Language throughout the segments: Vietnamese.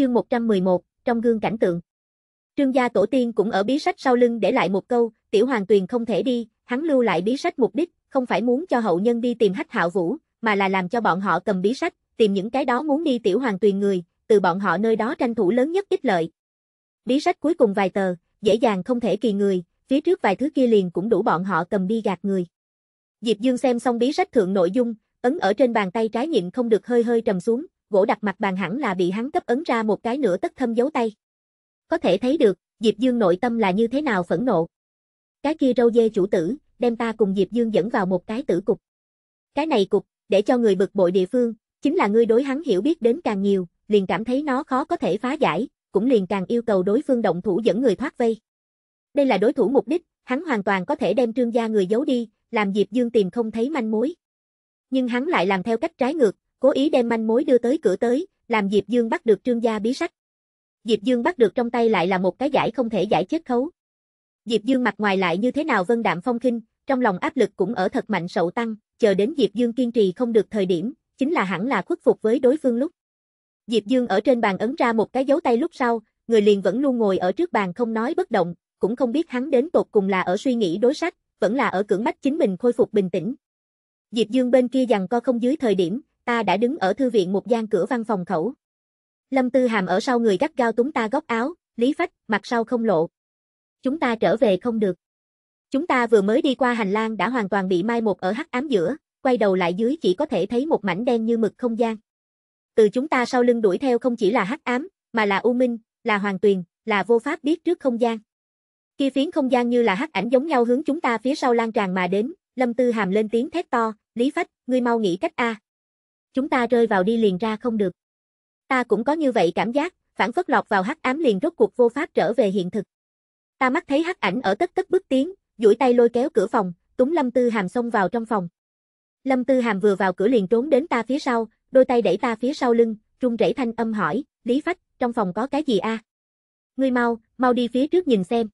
Chương 111, trong gương cảnh tượng. Trương gia tổ tiên cũng ở bí sách sau lưng để lại một câu, tiểu hoàng tuyền không thể đi, hắn lưu lại bí sách mục đích, không phải muốn cho hậu nhân đi tìm hách hạo vũ, mà là làm cho bọn họ cầm bí sách, tìm những cái đó muốn đi tiểu hoàng tuyền người, từ bọn họ nơi đó tranh thủ lớn nhất ích lợi. Bí sách cuối cùng vài tờ, dễ dàng không thể kỳ người, phía trước vài thứ kia liền cũng đủ bọn họ cầm đi gạt người. Diệp Dương xem xong bí sách thượng nội dung, ấn ở trên bàn tay trái nhịn không được hơi hơi trầm xuống, gỗ đặt mặt bàn hẳn là bị hắn cấp ấn ra một cái nửa tất thâm dấu tay. Có thể thấy được, Diệp Dương nội tâm là như thế nào phẫn nộ. Cái kia râu dê chủ tử, đem ta cùng Diệp Dương dẫn vào một cái tử cục. Cái này cục, để cho người bực bội địa phương, chính là ngươi đối hắn hiểu biết đến càng nhiều, liền cảm thấy nó khó có thể phá giải, cũng liền càng yêu cầu đối phương động thủ dẫn người thoát vây. Đây là đối thủ mục đích, hắn hoàn toàn có thể đem trương gia người giấu đi, làm Diệp Dương tìm không thấy manh mối. Nhưng hắn lại làm theo cách trái ngược, cố ý đem manh mối đưa tới cửa tới, làm Diệp Dương bắt được trương gia bí sách. Diệp Dương bắt được trong tay lại là một cái giải không thể giải chết khấu. Diệp Dương mặt ngoài lại như thế nào vân đạm phong khinh, trong lòng áp lực cũng ở thật mạnh sậu tăng, chờ đến Diệp Dương kiên trì không được thời điểm, chính là hẳn là khuất phục với đối phương lúc. Diệp Dương ở trên bàn ấn ra một cái dấu tay lúc sau, người liền vẫn luôn ngồi ở trước bàn không nói bất động, cũng không biết hắn đến tột cùng là ở suy nghĩ đối sách, vẫn là ở cưỡng bách chính mình khôi phục bình tĩnh. Diệp Dương bên kia dằn co không dưới thời điểm, ta đã đứng ở thư viện một gian cửa văn phòng khẩu. Lâm Tư Hàm ở sau người gắt gao túng ta góc áo, Lý Phách, mặt sau không lộ. Chúng ta trở về không được. Chúng ta vừa mới đi qua hành lang đã hoàn toàn bị mai một ở hắc ám giữa, quay đầu lại dưới chỉ có thể thấy một mảnh đen như mực không gian. Từ chúng ta sau lưng đuổi theo không chỉ là hắc ám, mà là u minh, là hoàng tuyền, là vô pháp biết trước không gian. Kia phiến không gian như là hắc ảnh giống nhau hướng chúng ta phía sau lan tràn mà đến, Lâm Tư Hàm lên tiếng thét to, Lý Phách, ngươi mau nghĩ cách a. Chúng ta rơi vào đi liền ra không được. Ta cũng có như vậy cảm giác, phản phất lọt vào hắc ám liền rốt cuộc vô pháp trở về hiện thực. Ta mắt thấy hắc ảnh ở tất tất bước tiến, duỗi tay lôi kéo cửa phòng, túng Lâm Tư Hàm xông vào trong phòng. Lâm Tư Hàm vừa vào cửa liền trốn đến ta phía sau, đôi tay đẩy ta phía sau lưng, trung rẩy thanh âm hỏi, Lý Phách, trong phòng có cái gì a? Ngươi mau, mau đi phía trước nhìn xem.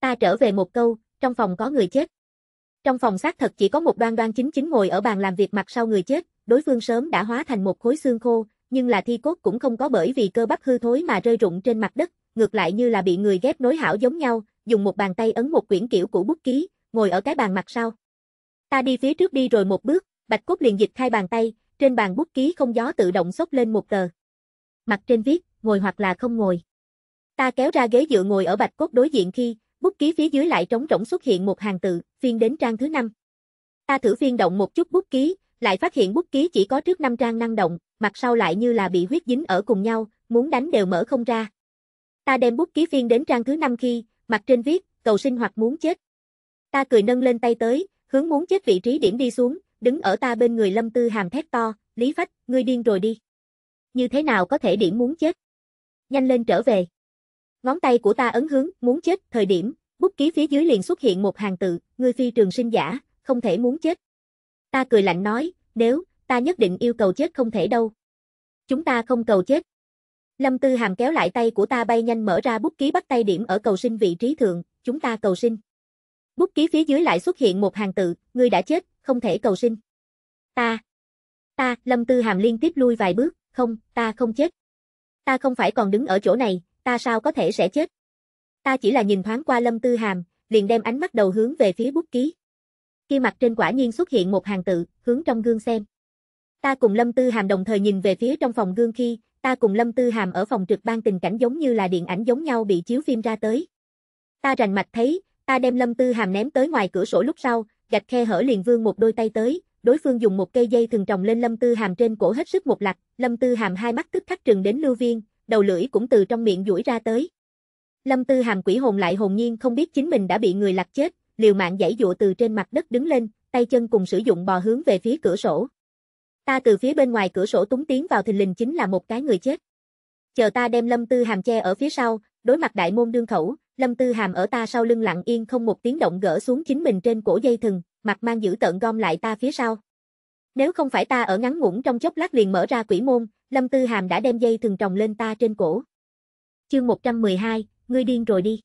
Ta trở về một câu, trong phòng có người chết. Trong phòng xác thật chỉ có một đoan đoan chính chính ngồi ở bàn làm việc mặt sau người chết, đối phương sớm đã hóa thành một khối xương khô, nhưng là thi cốt cũng không có bởi vì cơ bắp hư thối mà rơi rụng trên mặt đất, ngược lại như là bị người ghép nối hảo giống nhau, dùng một bàn tay ấn một quyển kiểu cũ bút ký, ngồi ở cái bàn mặt sau. Ta đi phía trước đi rồi một bước, Bạch Cốt liền dịch khai bàn tay, trên bàn bút ký không gió tự động xốc lên một tờ. Mặt trên viết, ngồi hoặc là không ngồi. Ta kéo ra ghế dựa ngồi ở Bạch Cốt đối diện khi, bút ký phía dưới lại trống rỗng xuất hiện một hàng tự, phiên đến trang thứ năm. Ta thử phiên động một chút bút ký, lại phát hiện bút ký chỉ có trước năm trang năng động, mặt sau lại như là bị huyết dính ở cùng nhau, muốn đánh đều mở không ra. Ta đem bút ký phiên đến trang thứ năm khi, mặt trên viết, cầu sinh hoặc muốn chết. Ta cười nâng lên tay tới, hướng muốn chết vị trí điểm đi xuống, đứng ở ta bên người Lâm Tư Hàm thét to, Lý Phách, ngươi điên rồi đi. Như thế nào có thể điểm muốn chết? Nhanh lên trở về. Ngón tay của ta ấn hướng, muốn chết, thời điểm, bút ký phía dưới liền xuất hiện một hàng tự, ngươi phi trường sinh giả, không thể muốn chết. Ta cười lạnh nói, nếu, ta nhất định yêu cầu chết không thể đâu. Chúng ta không cầu chết. Lâm Tư Hàm kéo lại tay của ta bay nhanh mở ra bút ký bắt tay điểm ở cầu sinh vị trí thượng, chúng ta cầu sinh. Bút ký phía dưới lại xuất hiện một hàng tự, ngươi đã chết, không thể cầu sinh. Ta, ta, Lâm Tư Hàm liên tiếp lui vài bước, không, ta không chết. Ta không phải còn đứng ở chỗ này, ta sao có thể sẽ chết. Ta chỉ là nhìn thoáng qua Lâm Tư Hàm, liền đem ánh mắt đầu hướng về phía bút ký. Kia mặt trên quả nhiên xuất hiện một hàng tự, hướng trong gương xem. Ta cùng Lâm Tư Hàm đồng thời nhìn về phía trong phòng gương khi, ta cùng Lâm Tư Hàm ở phòng trực ban tình cảnh giống như là điện ảnh giống nhau bị chiếu phim ra tới. Ta rành mạch thấy, ta đem Lâm Tư Hàm ném tới ngoài cửa sổ lúc sau, gạch khe hở liền vương một đôi tay tới, đối phương dùng một cây dây thường trồng lên Lâm Tư Hàm trên cổ hết sức một lạc, Lâm Tư Hàm hai mắt tức khắc trừng đến lưu viên, đầu lưỡi cũng từ trong miệng duỗi ra tới. Lâm Tư Hàm quỷ hồn lại hồn nhiên không biết chính mình đã bị người lạc chết, liều mạng giãy dụa từ trên mặt đất đứng lên, tay chân cùng sử dụng bò hướng về phía cửa sổ. Ta từ phía bên ngoài cửa sổ túng tiến vào thình lình chính là một cái người chết. Chờ ta đem Lâm Tư Hàm che ở phía sau, đối mặt đại môn đương khẩu, Lâm Tư Hàm ở ta sau lưng lặng yên không một tiếng động gỡ xuống chính mình trên cổ dây thừng, mặt mang giữ tợn gom lại ta phía sau. Nếu không phải ta ở ngắn ngủn trong chốc lát liền mở ra quỷ môn, Lâm Tư Hàm đã đem dây thừng trồng lên ta trên cổ. Chương 112, ngươi điên rồi đi.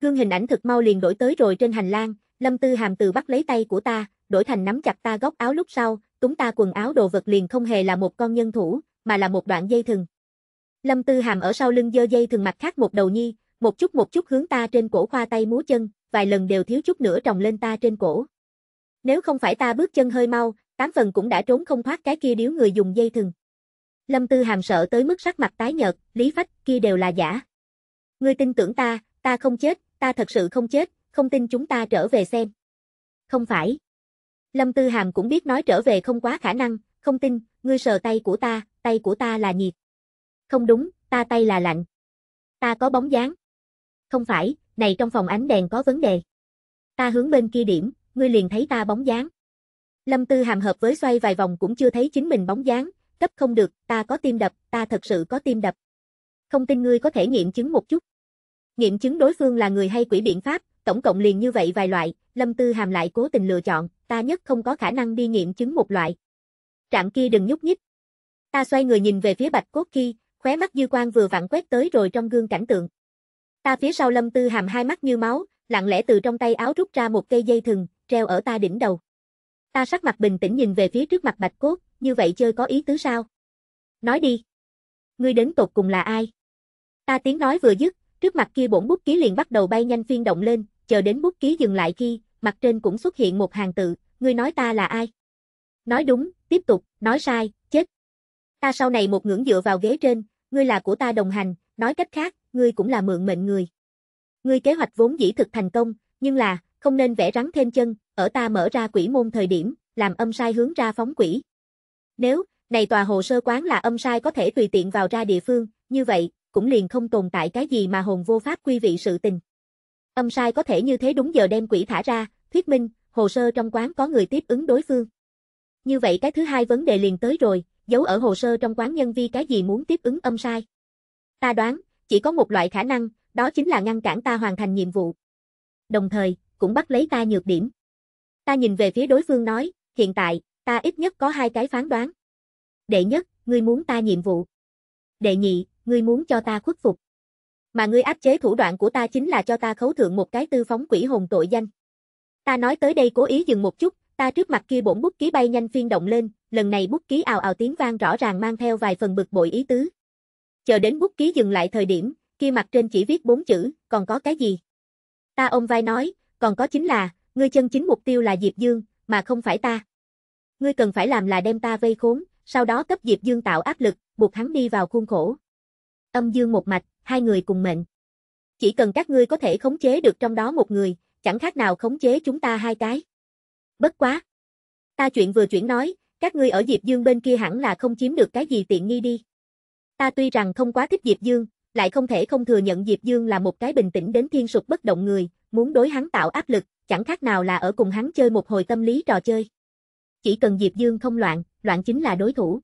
Gương hình ảnh thực mau liền đổi tới rồi trên hành lang, Lâm Tư Hàm từ bắt lấy tay của ta, đổi thành nắm chặt ta góc áo lúc sau, túng ta quần áo đồ vật liền không hề là một con nhân thủ, mà là một đoạn dây thừng. Lâm Tư Hàm ở sau lưng dơ dây thừng mặt khác một đầu nhi, một chút một chút hướng ta trên cổ khoa tay múa chân, vài lần đều thiếu chút nữa trồng lên ta trên cổ. Nếu không phải ta bước chân hơi mau, tám phần cũng đã trốn không thoát cái kia điếu người dùng dây thừng. Lâm Tư Hàm sợ tới mức sắc mặt tái nhợt, lý phách kia đều là giả. Ngươi tin tưởng ta, ta không chết, ta thật sự không chết, không tin chúng ta trở về xem. Không phải. Lâm Tư Hàm cũng biết nói trở về không quá khả năng, không tin, ngươi sờ tay của ta, tay của ta là nhiệt. Không đúng, ta tay là lạnh. Ta có bóng dáng. Không phải, này trong phòng ánh đèn có vấn đề. Ta hướng bên kia điểm, ngươi liền thấy ta bóng dáng. Lâm Tư Hàm hợp với xoay vài vòng cũng chưa thấy chính mình bóng dáng, cấp không được, ta có tim đập, ta thật sự có tim đập. Không tin ngươi có thể nghiệm chứng một chút. Nghiệm chứng đối phương là người hay quỷ biện pháp, tổng cộng liền như vậy vài loại, Lâm Tư Hàm lại cố tình lựa chọn, ta nhất không có khả năng đi nghiệm chứng một loại. Trạm kia đừng nhúc nhích. Ta xoay người nhìn về phía Bạch Cốt Khi, khóe mắt dư quan vừa vặn quét tới rồi trong gương cảnh tượng. Ta phía sau Lâm Tư Hàm hai mắt như máu, lặng lẽ từ trong tay áo rút ra một cây dây thừng, treo ở ta đỉnh đầu. Ta sắc mặt bình tĩnh nhìn về phía trước mặt Bạch Cốt, như vậy chơi có ý tứ sao? Nói đi. Ngươi đến tột cùng là ai? Ta tiếng nói vừa dứt, trước mặt kia bổn bút ký liền bắt đầu bay nhanh phiên động lên, chờ đến bút ký dừng lại khi, mặt trên cũng xuất hiện một hàng tự, ngươi nói ta là ai? Nói đúng, tiếp tục, nói sai, chết. Ta sau này một ngưỡng dựa vào ghế trên, ngươi là của ta đồng hành, nói cách khác, ngươi cũng là mượn mệnh người. Ngươi kế hoạch vốn dĩ thực thành công, nhưng là, không nên vẽ rắn thêm chân, ở ta mở ra quỷ môn thời điểm, làm âm sai hướng ra phóng quỷ. Nếu, này tòa hồ sơ quán là âm sai có thể tùy tiện vào ra địa phương, như vậy, cũng liền không tồn tại cái gì mà hồn vô pháp quy vị sự tình. Âm sai có thể như thế đúng giờ đem quỷ thả ra, thuyết minh, hồ sơ trong quán có người tiếp ứng đối phương. Như vậy cái thứ hai vấn đề liền tới rồi, giấu ở hồ sơ trong quán nhân vi cái gì muốn tiếp ứng âm sai. Ta đoán, chỉ có một loại khả năng, đó chính là ngăn cản ta hoàn thành nhiệm vụ. Đồng thời, cũng bắt lấy ta nhược điểm. Ta nhìn về phía đối phương nói, hiện tại, ta ít nhất có hai cái phán đoán. Đệ nhất, ngươi muốn ta nhiệm vụ. Đệ nhị, ngươi muốn cho ta khuất phục. Mà ngươi áp chế thủ đoạn của ta chính là cho ta khấu thượng một cái tư phóng quỷ hồn tội danh. Ta nói tới đây cố ý dừng một chút, ta trước mặt kia bổn bút ký bay nhanh phiên động lên, lần này bút ký ào ào tiếng vang rõ ràng mang theo vài phần bực bội ý tứ. Chờ đến bút ký dừng lại thời điểm, kia mặt trên chỉ viết bốn chữ, còn có cái gì? Ta ôm vai nói, còn có chính là, ngươi chân chính mục tiêu là Diệp Dương, mà không phải ta. Ngươi cần phải làm là đem ta vây khốn, sau đó cấp Diệp Dương tạo áp lực, buộc hắn đi vào khuôn khổ. Âm dương một mạch, hai người cùng mệnh. Chỉ cần các ngươi có thể khống chế được trong đó một người, chẳng khác nào khống chế chúng ta hai cái. Bất quá. Ta chuyện vừa chuyển nói, các ngươi ở Diệp Dương bên kia hẳn là không chiếm được cái gì tiện nghi đi. Ta tuy rằng không quá thích Diệp Dương, lại không thể không thừa nhận Diệp Dương là một cái bình tĩnh đến thiên sụp bất động người, muốn đối hắn tạo áp lực, chẳng khác nào là ở cùng hắn chơi một hồi tâm lý trò chơi. Chỉ cần Diệp Dương không loạn, loạn chính là đối thủ.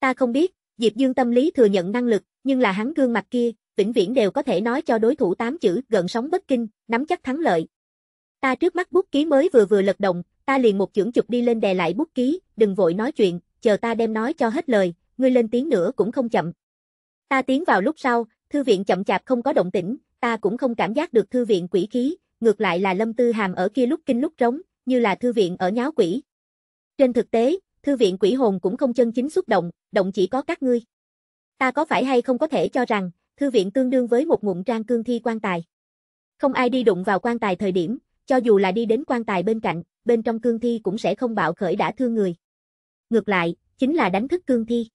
Ta không biết, Diệp Dương tâm lý thừa nhận năng lực, nhưng là hắn gương mặt kia, vĩnh viễn đều có thể nói cho đối thủ tám chữ gần sóng bất kinh, nắm chắc thắng lợi. Ta trước mắt bút ký mới vừa vừa lật động, ta liền một chưởng chụp đi lên đè lại bút ký, đừng vội nói chuyện, chờ ta đem nói cho hết lời, ngươi lên tiếng nữa cũng không chậm. Ta tiến vào lúc sau, thư viện chậm chạp không có động tĩnh, ta cũng không cảm giác được thư viện quỷ khí, ngược lại là Lâm Tư Hàm ở kia lúc kinh lúc trống, như là thư viện ở nháo quỷ. Trên thực tế, thư viện quỷ hồn cũng không chân chính xuất động, động chỉ có các ngươi. Ta có phải hay không có thể cho rằng, thư viện tương đương với một ngụm trang cương thi quan tài. Không ai đi đụng vào quan tài thời điểm, cho dù là đi đến quan tài bên cạnh, bên trong cương thi cũng sẽ không bạo khởi đã thương người. Ngược lại, chính là đánh thức cương thi.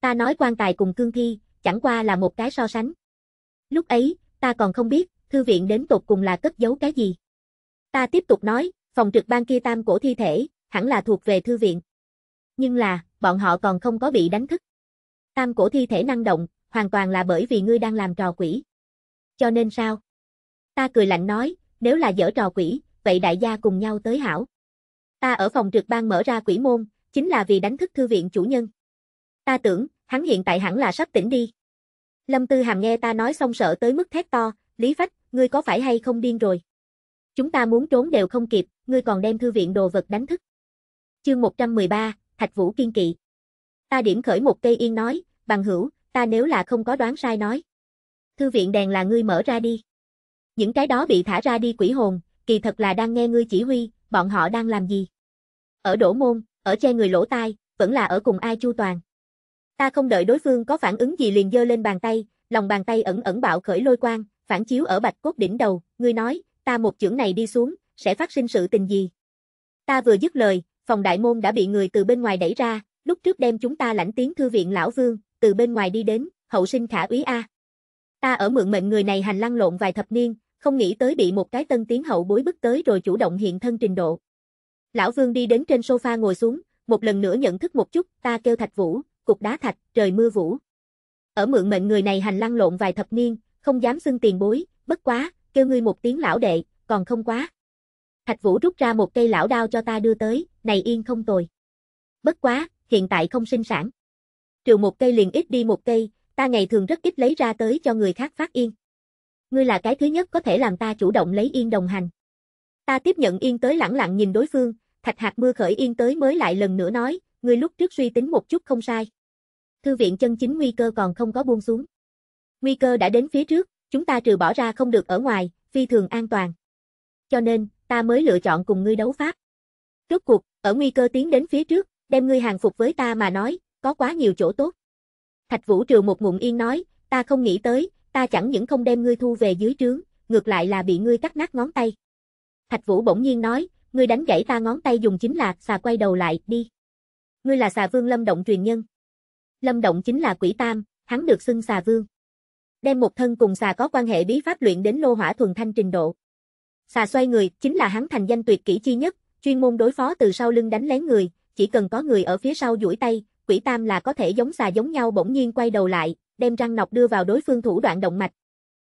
Ta nói quan tài cùng cương thi, chẳng qua là một cái so sánh. Lúc ấy, ta còn không biết, thư viện đến tột cùng là cất giấu cái gì. Ta tiếp tục nói, phòng trực ban kia tam cổ thi thể, hẳn là thuộc về thư viện. Nhưng là, bọn họ còn không có bị đánh thức. Tam cổ thi thể năng động, hoàn toàn là bởi vì ngươi đang làm trò quỷ. Cho nên sao? Ta cười lạnh nói, nếu là dở trò quỷ, vậy đại gia cùng nhau tới hảo. Ta ở phòng trực ban mở ra quỷ môn, chính là vì đánh thức thư viện chủ nhân. Ta tưởng, hắn hiện tại hẳn là sắp tỉnh đi. Lâm Tư Hàm nghe ta nói xong sợ tới mức thét to, Lý Phách, ngươi có phải hay không điên rồi? Chúng ta muốn trốn đều không kịp, ngươi còn đem thư viện đồ vật đánh thức. Chương 113, Thạch Vũ kiên kỵ. Ta điểm khởi một cây yên nói, bằng hữu, ta nếu là không có đoán sai nói. Thư viện đèn là ngươi mở ra đi. Những cái đó bị thả ra đi quỷ hồn, kỳ thật là đang nghe ngươi chỉ huy, bọn họ đang làm gì? Ở đổ môn, ở che người lỗ tai, vẫn là ở cùng ai chu toàn. Ta không đợi đối phương có phản ứng gì liền giơ lên bàn tay, lòng bàn tay ẩn ẩn bạo khởi lôi quang, phản chiếu ở bạch cốt đỉnh đầu, ngươi nói, ta một chưởng này đi xuống, sẽ phát sinh sự tình gì? Ta vừa dứt lời, phòng đại môn đã bị người từ bên ngoài đẩy ra, lúc trước đem chúng ta lãnh tiến thư viện lão vương, từ bên ngoài đi đến, hậu sinh khả úy A. Ta ở mượn mệnh người này hành lăn lộn vài thập niên, không nghĩ tới bị một cái tân tiến hậu bối bức tới rồi chủ động hiện thân trình độ. Lão vương đi đến trên sofa ngồi xuống, một lần nữa nhận thức một chút, ta kêu thạch vũ, cục đá thạch, trời mưa vũ. Ở mượn mệnh người này hành lăn lộn vài thập niên, không dám xưng tiền bối, bất quá, kêu ngươi một tiếng lão đệ, còn không quá. Thạch Vũ rút ra một cây lão đao cho ta đưa tới, này yên không tồi. Bất quá, hiện tại không sinh sản. Trừ một cây liền ít đi một cây, ta ngày thường rất ít lấy ra tới cho người khác phát yên. Ngươi là cái thứ nhất có thể làm ta chủ động lấy yên đồng hành. Ta tiếp nhận yên tới lẳng lặng nhìn đối phương, thạch hạt mưa khởi yên tới mới lại lần nữa nói, ngươi lúc trước suy tính một chút không sai. Thư viện chân chính nguy cơ còn không có buông xuống. Nguy cơ đã đến phía trước, chúng ta trừ bỏ ra không được ở ngoài, phi thường an toàn. Cho nên, ta mới lựa chọn cùng ngươi đấu pháp. Rốt cuộc, ở nguy cơ tiến đến phía trước, đem ngươi hàng phục với ta mà nói, có quá nhiều chỗ tốt. Thạch Vũ trừ một ngụm yên nói, ta không nghĩ tới, ta chẳng những không đem ngươi thu về dưới trướng, ngược lại là bị ngươi cắt nát ngón tay. Thạch Vũ bỗng nhiên nói, ngươi đánh gãy ta ngón tay dùng chính là, xà quay đầu lại, đi. Ngươi là xà vương Lâm Động truyền nhân. Lâm Động chính là quỷ tam, hắn được xưng xà vương. Đem một thân cùng xà có quan hệ bí pháp luyện đến lô hỏa thuần thanh trình độ. Xà xoay người, chính là hắn thành danh tuyệt kỹ chi nhất, chuyên môn đối phó từ sau lưng đánh lén người, chỉ cần có người ở phía sau duỗi tay, quỷ tam là có thể giống xà giống nhau bỗng nhiên quay đầu lại, đem răng nọc đưa vào đối phương thủ đoạn động mạch.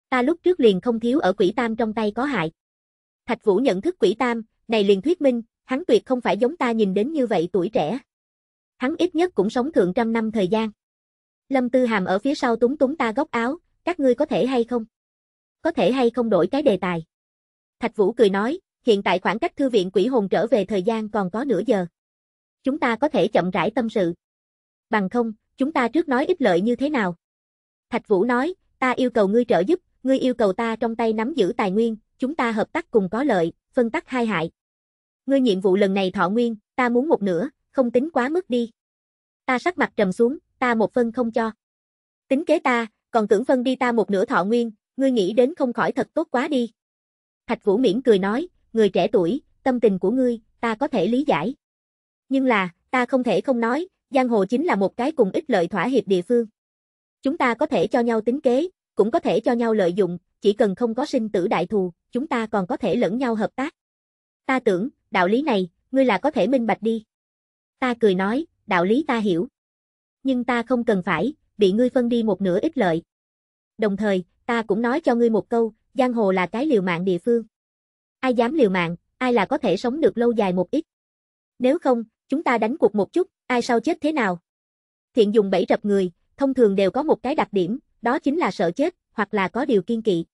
Ta lúc trước liền không thiếu ở quỷ tam trong tay có hại. Thạch Vũ nhận thức quỷ tam, này liền thuyết minh, hắn tuyệt không phải giống ta nhìn đến như vậy tuổi trẻ. Hắn ít nhất cũng sống thượng trăm năm thời gian. Lâm Tư Hàm ở phía sau túng túng ta góc áo, các ngươi có thể hay không? Có thể hay không đổi cái đề tài? Thạch Vũ cười nói, hiện tại khoảng cách thư viện quỷ hồn trở về thời gian còn có nửa giờ. Chúng ta có thể chậm rãi tâm sự. Bằng không, chúng ta trước nói ít lợi như thế nào? Thạch Vũ nói, ta yêu cầu ngươi trợ giúp, ngươi yêu cầu ta trong tay nắm giữ tài nguyên, chúng ta hợp tác cùng có lợi, phân tắc hai hại. Ngươi nhiệm vụ lần này thọ nguyên, ta muốn một nửa, không tính quá mức đi. Ta sắc mặt trầm xuống, ta một phân không cho. Tính kế ta, còn tưởng phân đi ta một nửa thọ nguyên, ngươi nghĩ đến không khỏi thật tốt quá đi. Thạch Vũ miễn cười nói, người trẻ tuổi, tâm tình của ngươi, ta có thể lý giải. Nhưng là, ta không thể không nói, giang hồ chính là một cái cùng ích lợi thỏa hiệp địa phương. Chúng ta có thể cho nhau tính kế, cũng có thể cho nhau lợi dụng, chỉ cần không có sinh tử đại thù, chúng ta còn có thể lẫn nhau hợp tác. Ta tưởng, đạo lý này, ngươi là có thể minh bạch đi. Ta cười nói, đạo lý ta hiểu. Nhưng ta không cần phải, bị ngươi phân đi một nửa ích lợi. Đồng thời, ta cũng nói cho ngươi một câu, giang hồ là cái liều mạng địa phương. Ai dám liều mạng, ai là có thể sống được lâu dài một ít. Nếu không, chúng ta đánh cuộc một chút, ai sau chết thế nào? Thiện dùng bẫy rập người, thông thường đều có một cái đặc điểm, đó chính là sợ chết, hoặc là có điều kiên kỵ.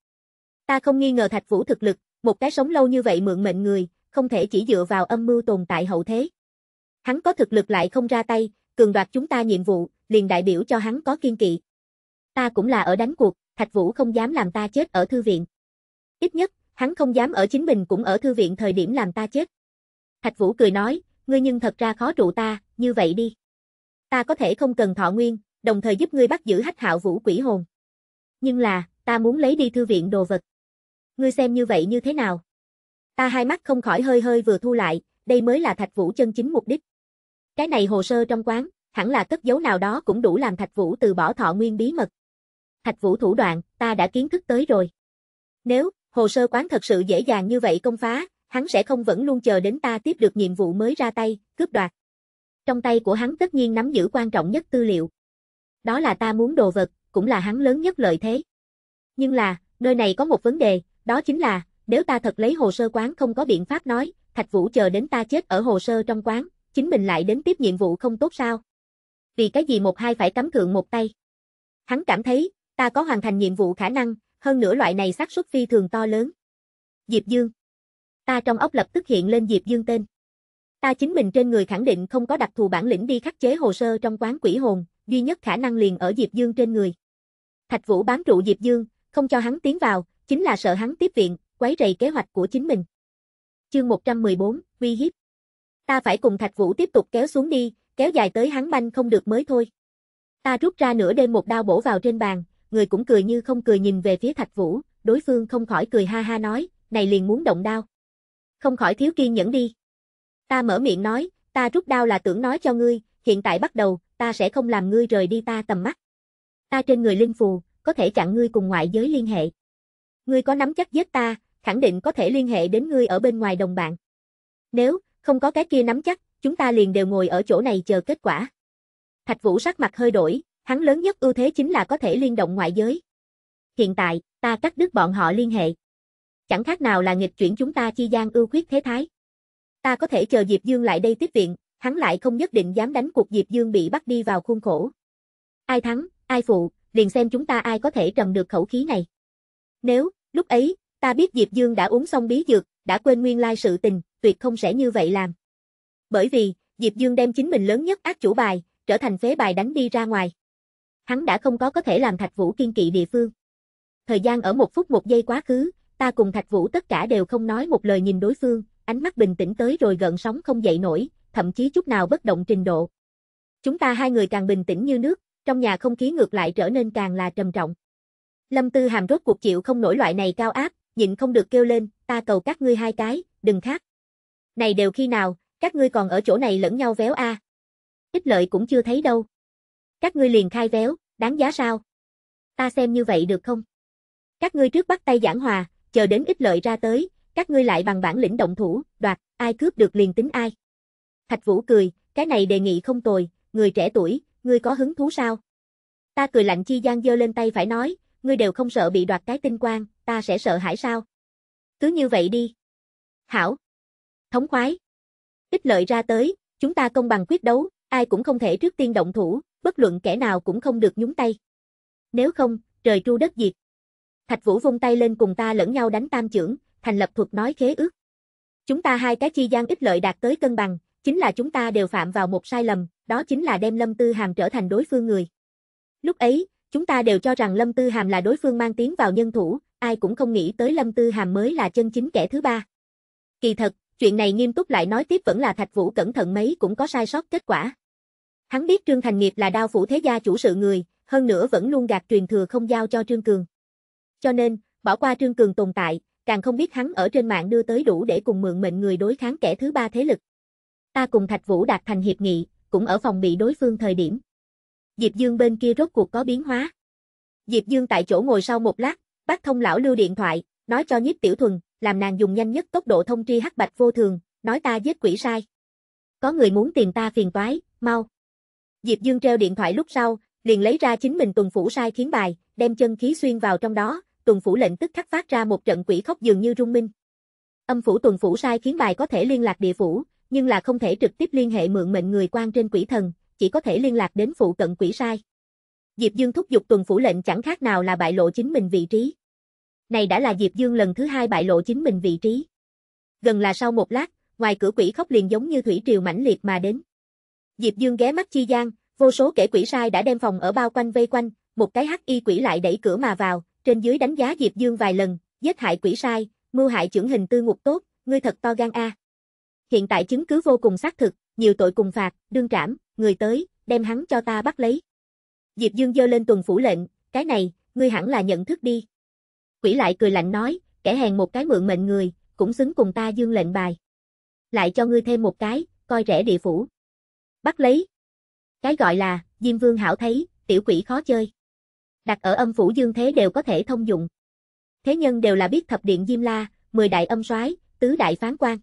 Ta không nghi ngờ Thạch Vũ thực lực, một cái sống lâu như vậy mượn mệnh người, không thể chỉ dựa vào âm mưu tồn tại hậu thế. Hắn có thực lực lại không ra tay, cường đoạt chúng ta nhiệm vụ, liền đại biểu cho hắn có kiên kỵ. Ta cũng là ở đánh cuộc, Thạch Vũ không dám làm ta chết ở thư viện. Ít nhất, hắn không dám ở chính mình cũng ở thư viện thời điểm làm ta chết. Thạch Vũ cười nói, ngươi nhưng thật ra khó trụ ta, như vậy đi. Ta có thể không cần thọ nguyên, đồng thời giúp ngươi bắt giữ hách hạo vũ quỷ hồn. Nhưng là, ta muốn lấy đi thư viện đồ vật. Ngươi xem như vậy như thế nào? Ta hai mắt không khỏi hơi hơi vừa thu lại, đây mới là Thạch Vũ chân chính mục đích. Cái này hồ sơ trong quán, hẳn là cất dấu nào đó cũng đủ làm Thạch Vũ từ bỏ thọ nguyên bí mật. Thạch Vũ thủ đoạn, ta đã kiến thức tới rồi. Nếu, hồ sơ quán thật sự dễ dàng như vậy công phá, hắn sẽ không vẫn luôn chờ đến ta tiếp được nhiệm vụ mới ra tay, cướp đoạt. Trong tay của hắn tất nhiên nắm giữ quan trọng nhất tư liệu. Đó là ta muốn đồ vật, cũng là hắn lớn nhất lợi thế. Nhưng là, nơi này có một vấn đề, đó chính là, nếu ta thật lấy hồ sơ quán không có biện pháp nói, Thạch Vũ chờ đến ta chết ở hồ sơ trong quán, chính mình lại đến tiếp nhiệm vụ không tốt sao? Vì cái gì một hai phải cắm thượng một tay? Hắn cảm thấy, ta có hoàn thành nhiệm vụ khả năng, hơn nữa loại này xác suất phi thường to lớn. Diệp Dương. Ta trong óc lập tức hiện lên Diệp Dương tên. Ta chính mình trên người khẳng định không có đặc thù bản lĩnh đi khắc chế hồ sơ trong quán quỷ hồn, duy nhất khả năng liền ở Diệp Dương trên người. Thạch Vũ bám trụ Diệp Dương, không cho hắn tiến vào, chính là sợ hắn tiếp viện, quấy rầy kế hoạch của chính mình. Chương 114, uy hiếp. Ta phải cùng Thạch Vũ tiếp tục kéo xuống đi, kéo dài tới hắn banh không được mới thôi. Ta rút ra nửa đêm một đao bổ vào trên bàn, người cũng cười như không cười nhìn về phía Thạch Vũ, đối phương không khỏi cười ha ha nói, này liền muốn động đao. Không khỏi thiếu kiên nhẫn đi. Ta mở miệng nói, ta rút đao là tưởng nói cho ngươi, hiện tại bắt đầu, ta sẽ không làm ngươi rời đi ta tầm mắt. Ta trên người linh phù, có thể chặn ngươi cùng ngoại giới liên hệ. Ngươi có nắm chắc giết ta, khẳng định có thể liên hệ đến ngươi ở bên ngoài đồng bạn. Nếu, không có cái kia nắm chắc, chúng ta liền đều ngồi ở chỗ này chờ kết quả. Thạch Vũ sắc mặt hơi đổi, hắn lớn nhất ưu thế chính là có thể liên động ngoại giới. Hiện tại, ta cắt đứt bọn họ liên hệ. Chẳng khác nào là nghịch chuyển chúng ta chi gian ưu khuyết thế thái. Ta có thể chờ Diệp Dương lại đây tiếp viện, hắn lại không nhất định dám đánh cuộc Diệp Dương bị bắt đi vào khuôn khổ. Ai thắng, ai phụ, liền xem chúng ta ai có thể trầm được khẩu khí này. Nếu, lúc ấy, ta biết Diệp Dương đã uống xong bí dược, đã quên nguyên lai sự tình, tuyệt không sẽ như vậy làm. Bởi vì, Diệp Dương đem chính mình lớn nhất ác chủ bài, trở thành phế bài đánh đi ra ngoài. Hắn đã không có có thể làm Thạch Vũ kiên kỵ địa phương. Thời gian ở một phút một giây quá khứ, ta cùng Thạch Vũ tất cả đều không nói một lời nhìn đối phương, ánh mắt bình tĩnh tới rồi gợn sóng không dậy nổi, thậm chí chút nào bất động trình độ. Chúng ta hai người càng bình tĩnh như nước, trong nhà không khí ngược lại trở nên càng là trầm trọng. Lâm Tư Hàm rốt cuộc chịu không nổi loại này cao áp, nhịn không được kêu lên, ta cầu các ngươi hai cái, đừng khác. Này đều khi nào, các ngươi còn ở chỗ này lẫn nhau véo a. Ích lợi cũng chưa thấy đâu. Các ngươi liền khai véo, đáng giá sao? Ta xem như vậy được không? Các ngươi trước bắt tay giảng hòa, chờ đến ích lợi ra tới, các ngươi lại bằng bản lĩnh động thủ, đoạt, ai cướp được liền tính ai. Thạch Vũ cười, cái này đề nghị không tồi, người trẻ tuổi, ngươi có hứng thú sao? Ta cười lạnh chi gian giơ lên tay phải nói, ngươi đều không sợ bị đoạt cái tinh quang, ta sẽ sợ hãi sao? Cứ như vậy đi. Hảo. Thống khoái. Ích lợi ra tới, chúng ta công bằng quyết đấu, ai cũng không thể trước tiên động thủ, bất luận kẻ nào cũng không được nhúng tay. Nếu không, trời tru đất diệt. Thạch Vũ vung tay lên cùng ta lẫn nhau đánh tam trưởng, thành lập thuật nói khế ước. Chúng ta hai cái chi gian ích lợi đạt tới cân bằng, chính là chúng ta đều phạm vào một sai lầm, đó chính là đem Lâm Tư Hàm trở thành đối phương người. Lúc ấy, chúng ta đều cho rằng Lâm Tư Hàm là đối phương mang tiếng vào nhân thủ, ai cũng không nghĩ tới Lâm Tư Hàm mới là chân chính kẻ thứ ba. Kỳ thật, chuyện này nghiêm túc lại nói tiếp vẫn là Thạch Vũ cẩn thận mấy cũng có sai sót kết quả. Hắn biết Trương Thành Nghiệp là đao phủ thế gia chủ sự người, hơn nữa vẫn luôn gạt truyền thừa không giao cho Trương Cường. Cho nên, bỏ qua Trương Cường tồn tại, càng không biết hắn ở trên mạng đưa tới đủ để cùng mượn mệnh người đối kháng kẻ thứ ba thế lực. Ta cùng Thạch Vũ đạt thành hiệp nghị, cũng ở phòng bị đối phương thời điểm. Diệp Dương bên kia rốt cuộc có biến hóa. Diệp Dương tại chỗ ngồi sau một lát, bắt thông lão lưu điện thoại, nói cho nhiếp tiểu thuần, làm nàng dùng nhanh nhất tốc độ thông tri hắc bạch vô thường, nói ta giết quỷ sai. Có người muốn tìm ta phiền toái, mau. Diệp Dương treo điện thoại lúc sau, liền lấy ra chính mình tuần phủ sai khiến bài, đem chân khí xuyên vào trong đó, tuần phủ lệnh tức khắc phát ra một trận quỷ khóc dường như rung minh. Âm phủ tuần phủ sai khiến bài có thể liên lạc địa phủ, nhưng là không thể trực tiếp liên hệ mượn mệnh người quan trên quỷ thần, chỉ có thể liên lạc đến phụ cận quỷ sai. Diệp Dương thúc giục tuần phủ lệnh chẳng khác nào là bại lộ chính mình vị trí. Này đã là Diệp Dương lần thứ hai bại lộ chính mình vị trí. Gần là sau một lát, ngoài cửa quỷ khóc liền giống như thủy triều mãnh liệt mà đến. Diệp Dương ghé mắt chi gian, vô số kẻ quỷ sai đã đem phòng ở bao quanh vây quanh, một cái hắc y quỷ lại đẩy cửa mà vào, trên dưới đánh giá Diệp Dương vài lần, giết hại quỷ sai, mưu hại trưởng hình tư ngục tốt, ngươi thật to gan a. Hiện tại chứng cứ vô cùng xác thực, nhiều tội cùng phạt, đương trảm, người tới, đem hắn cho ta bắt lấy. Diệp Dương dơ lên tuần phủ lệnh, cái này, ngươi hẳn là nhận thức đi. Quỷ lại cười lạnh nói, kẻ hèn một cái mượn mệnh người, cũng xứng cùng ta dương lệnh bài. Lại cho ngươi thêm một cái, coi rẻ địa phủ. Bắt lấy. Cái gọi là, Diêm Vương hảo thấy, tiểu quỷ khó chơi. Đặt ở âm phủ dương thế đều có thể thông dụng. Thế nhân đều là biết thập điện Diêm La, mười đại âm soái, tứ đại phán quan.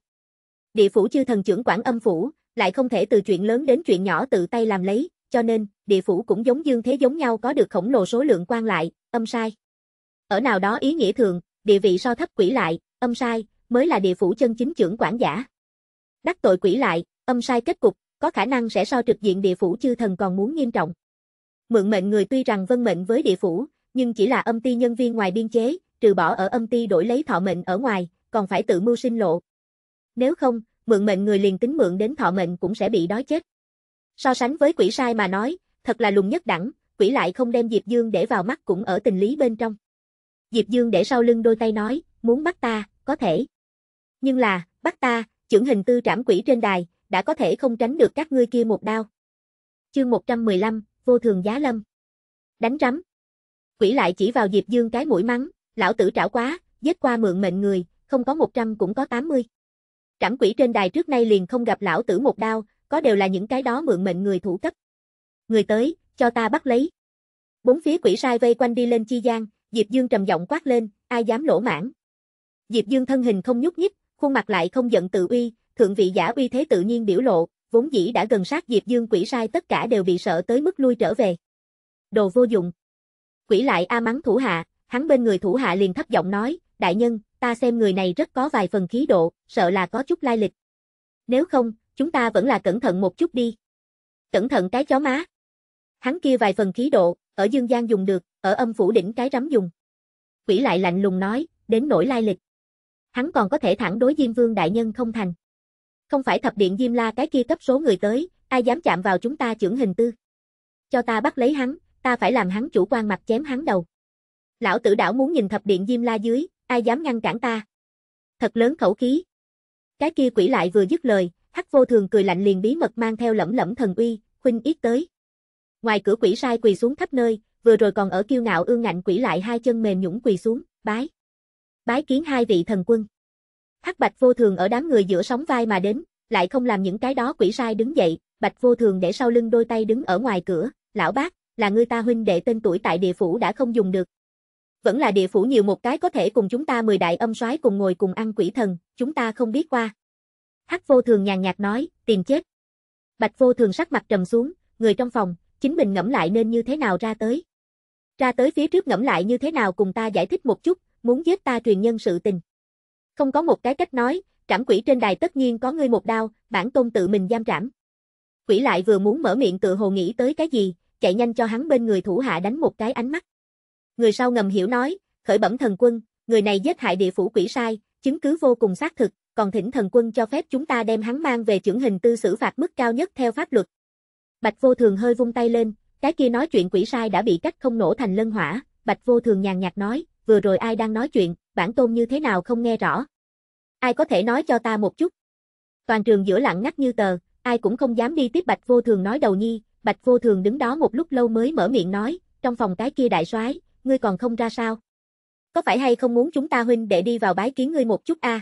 Địa phủ chư thần trưởng quản âm phủ, lại không thể từ chuyện lớn đến chuyện nhỏ tự tay làm lấy, cho nên, địa phủ cũng giống dương thế giống nhau có được khổng lồ số lượng quan lại, âm sai. Ở nào đó ý nghĩa thường, địa vị so thấp quỷ lại, âm sai, mới là địa phủ chân chính trưởng quản giả. Đắc tội quỷ lại, âm sai kết cục, có khả năng sẽ so trực diện địa phủ chư thần còn muốn nghiêm trọng. Mượn mệnh người tuy rằng vân mệnh với địa phủ, nhưng chỉ là âm ty nhân viên ngoài biên chế, trừ bỏ ở âm ty đổi lấy thọ mệnh ở ngoài, còn phải tự mưu sinh lộ. Nếu không, mượn mệnh người liền tính mượn đến thọ mệnh cũng sẽ bị đói chết. So sánh với quỷ sai mà nói, thật là lùng nhất đẳng, quỷ lại không đem Diệp Dương để vào mắt cũng ở tình lý bên trong. Diệp Dương để sau lưng đôi tay nói, muốn bắt ta, có thể. Nhưng là, bắt ta, trưởng hình tư trảm quỷ trên đài, đã có thể không tránh được các ngươi kia một đao. Chương 115, vô thường giá lâm. Đánh rắm. Quỷ lại chỉ vào Diệp Dương cái mũi mắng, lão tử trảo quá, giết qua mượn mệnh người, không có 100 cũng có 80. Trảm quỷ trên đài trước nay liền không gặp lão tử một đao, có đều là những cái đó mượn mệnh người thủ cấp. Người tới, cho ta bắt lấy. Bốn phía quỷ sai vây quanh đi lên chi gian, Diệp Dương trầm giọng quát lên, ai dám lỗ mãn. Diệp Dương thân hình không nhúc nhích, khuôn mặt lại không giận tự uy, thượng vị giả uy thế tự nhiên biểu lộ, vốn dĩ đã gần sát Diệp Dương quỷ sai tất cả đều bị sợ tới mức lui trở về. Đồ vô dụng. Quỷ lại a mắng thủ hạ, hắn bên người thủ hạ liền thấp giọng nói, đại nhân, ta xem người này rất có vài phần khí độ, sợ là có chút lai lịch. Nếu không, chúng ta vẫn là cẩn thận một chút đi. Cẩn thận cái chó má. Hắn kia vài phần khí độ, ở dương gian dùng được, ở âm phủ đỉnh cái rắm dùng. Quỷ lại lạnh lùng nói, đến nỗi lai lịch. Hắn còn có thể thẳng đối Diêm Vương đại nhân không thành. Không phải thập điện Diêm La cái kia cấp số người tới, ai dám chạm vào chúng ta trưởng hình tư. Cho ta bắt lấy hắn, ta phải làm hắn chủ quan mặt chém hắn đầu. Lão tử đảo muốn nhìn thập điện Diêm La dưới, ai dám ngăn cản ta. Thật lớn khẩu khí. Cái kia quỷ lại vừa dứt lời, hắc vô thường cười lạnh liền bí mật mang theo lẫm lẫm thần uy, huynh yết tới. Ngoài cửa quỷ sai quỳ xuống khắp nơi, vừa rồi còn ở kiêu ngạo ương ngạnh quỷ lại hai chân mềm nhũng quỳ xuống, bái. Bái kiến hai vị thần quân. Hắc Bạch vô thường ở đám người giữa sóng vai mà đến, lại không làm những cái đó quỷ sai đứng dậy, Bạch vô thường để sau lưng đôi tay đứng ở ngoài cửa, lão bác, là ngươi ta huynh đệ tên tuổi tại địa phủ đã không dùng được. Vẫn là địa phủ nhiều một cái có thể cùng chúng ta mười đại âm soái cùng ngồi cùng ăn quỷ thần, chúng ta không biết qua. Hắc vô thường nhàn nhạt nói, tìm chết. Bạch vô thường sắc mặt trầm xuống, người trong phòng, chính mình ngẫm lại nên như thế nào ra tới. Ra tới phía trước ngẫm lại như thế nào cùng ta giải thích một chút, muốn giết ta truyền nhân sự tình. Không có một cái cách nói, trảm quỷ trên đài tất nhiên có ngươi một đao, bản tôn tự mình giam trảm. Quỷ lại vừa muốn mở miệng tự hồ nghĩ tới cái gì, chạy nhanh cho hắn bên người thủ hạ đánh một cái ánh mắt. Người sau ngầm hiểu nói, khởi bẩm thần quân, người này giết hại địa phủ quỷ sai, chứng cứ vô cùng xác thực, còn thỉnh thần quân cho phép chúng ta đem hắn mang về trưởng hình tư xử phạt mức cao nhất theo pháp luật. Bạch vô thường hơi vung tay lên, cái kia nói chuyện quỷ sai đã bị cách không nổ thành lân hỏa, Bạch vô thường nhàn nhạt nói, vừa rồi ai đang nói chuyện, bản tôn như thế nào không nghe rõ. Ai có thể nói cho ta một chút? Toàn trường giữa lặng ngắt như tờ, ai cũng không dám đi tiếp Bạch vô thường nói đầu nhi, Bạch vô thường đứng đó một lúc lâu mới mở miệng nói, trong phòng cái kia đại soái, ngươi còn không ra sao? Có phải hay không muốn chúng ta huynh để đi vào bái kiến ngươi một chút a?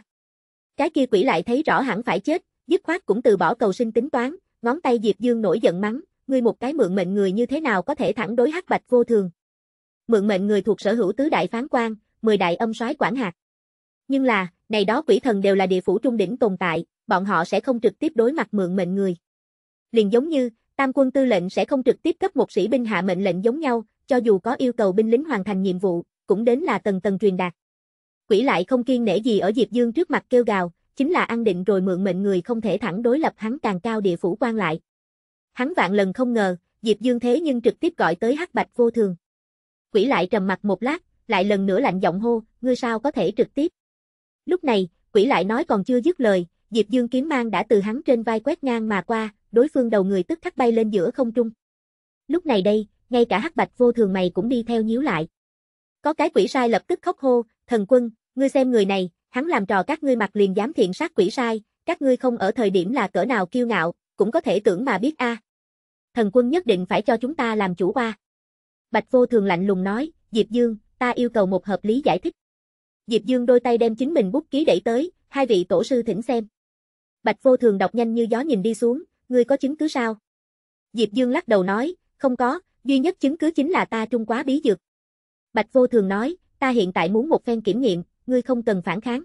Cái kia quỷ lại thấy rõ hẳn phải chết, dứt khoát cũng từ bỏ cầu sinh tính toán, ngón tay Diệp Dương nổi giận mắng, ngươi một cái mượn mệnh người như thế nào có thể thẳng đối hắc bạch vô thường. Mượn mệnh người thuộc sở hữu tứ đại phán quan, mười đại âm soái quản hạt. Nhưng là, này đó quỷ thần đều là địa phủ trung đỉnh tồn tại, bọn họ sẽ không trực tiếp đối mặt mượn mệnh người. Liền giống như, tam quân tư lệnh sẽ không trực tiếp cấp một sĩ binh hạ mệnh lệnh giống nhau, cho dù có yêu cầu binh lính hoàn thành nhiệm vụ, cũng đến là tầng tầng truyền đạt. Quỷ lại không kiên nể gì ở Diệp Dương trước mặt kêu gào, chính là ăn định rồi mượn mệnh người không thể thẳng đối lập hắn càng cao địa phủ quan lại. Hắn vạn lần không ngờ, Diệp Dương thế nhưng trực tiếp gọi tới hắc bạch vô thường. Quỷ lại trầm mặt một lát, lại lần nữa lạnh giọng hô, ngươi sao có thể trực tiếp. Lúc này, quỷ lại nói còn chưa dứt lời, Diệp Dương kiếm mang đã từ hắn trên vai quét ngang mà qua, đối phương đầu người tức khắc bay lên giữa không trung. Lúc này đây, ngay cả hắc bạch vô thường mày cũng đi theo nhíu lại. Có cái quỷ sai lập tức khóc hô, thần quân, ngươi xem người này, hắn làm trò các ngươi mặt liền dám thiện sát quỷ sai, các ngươi không ở thời điểm là cỡ nào kiêu ngạo, cũng có thể tưởng mà biết a. Thần quân nhất định phải cho chúng ta làm chủ qua. Bạch vô thường lạnh lùng nói, Diệp Dương, ta yêu cầu một hợp lý giải thích. Diệp Dương đôi tay đem chính mình bút ký đẩy tới, hai vị tổ sư thỉnh xem. Bạch vô thường đọc nhanh như gió nhìn đi xuống, ngươi có chứng cứ sao? Diệp Dương lắc đầu nói, không có, duy nhất chứng cứ chính là ta trung quá bí dược. Bạch vô thường nói, ta hiện tại muốn một phen kiểm nghiệm, ngươi không cần phản kháng.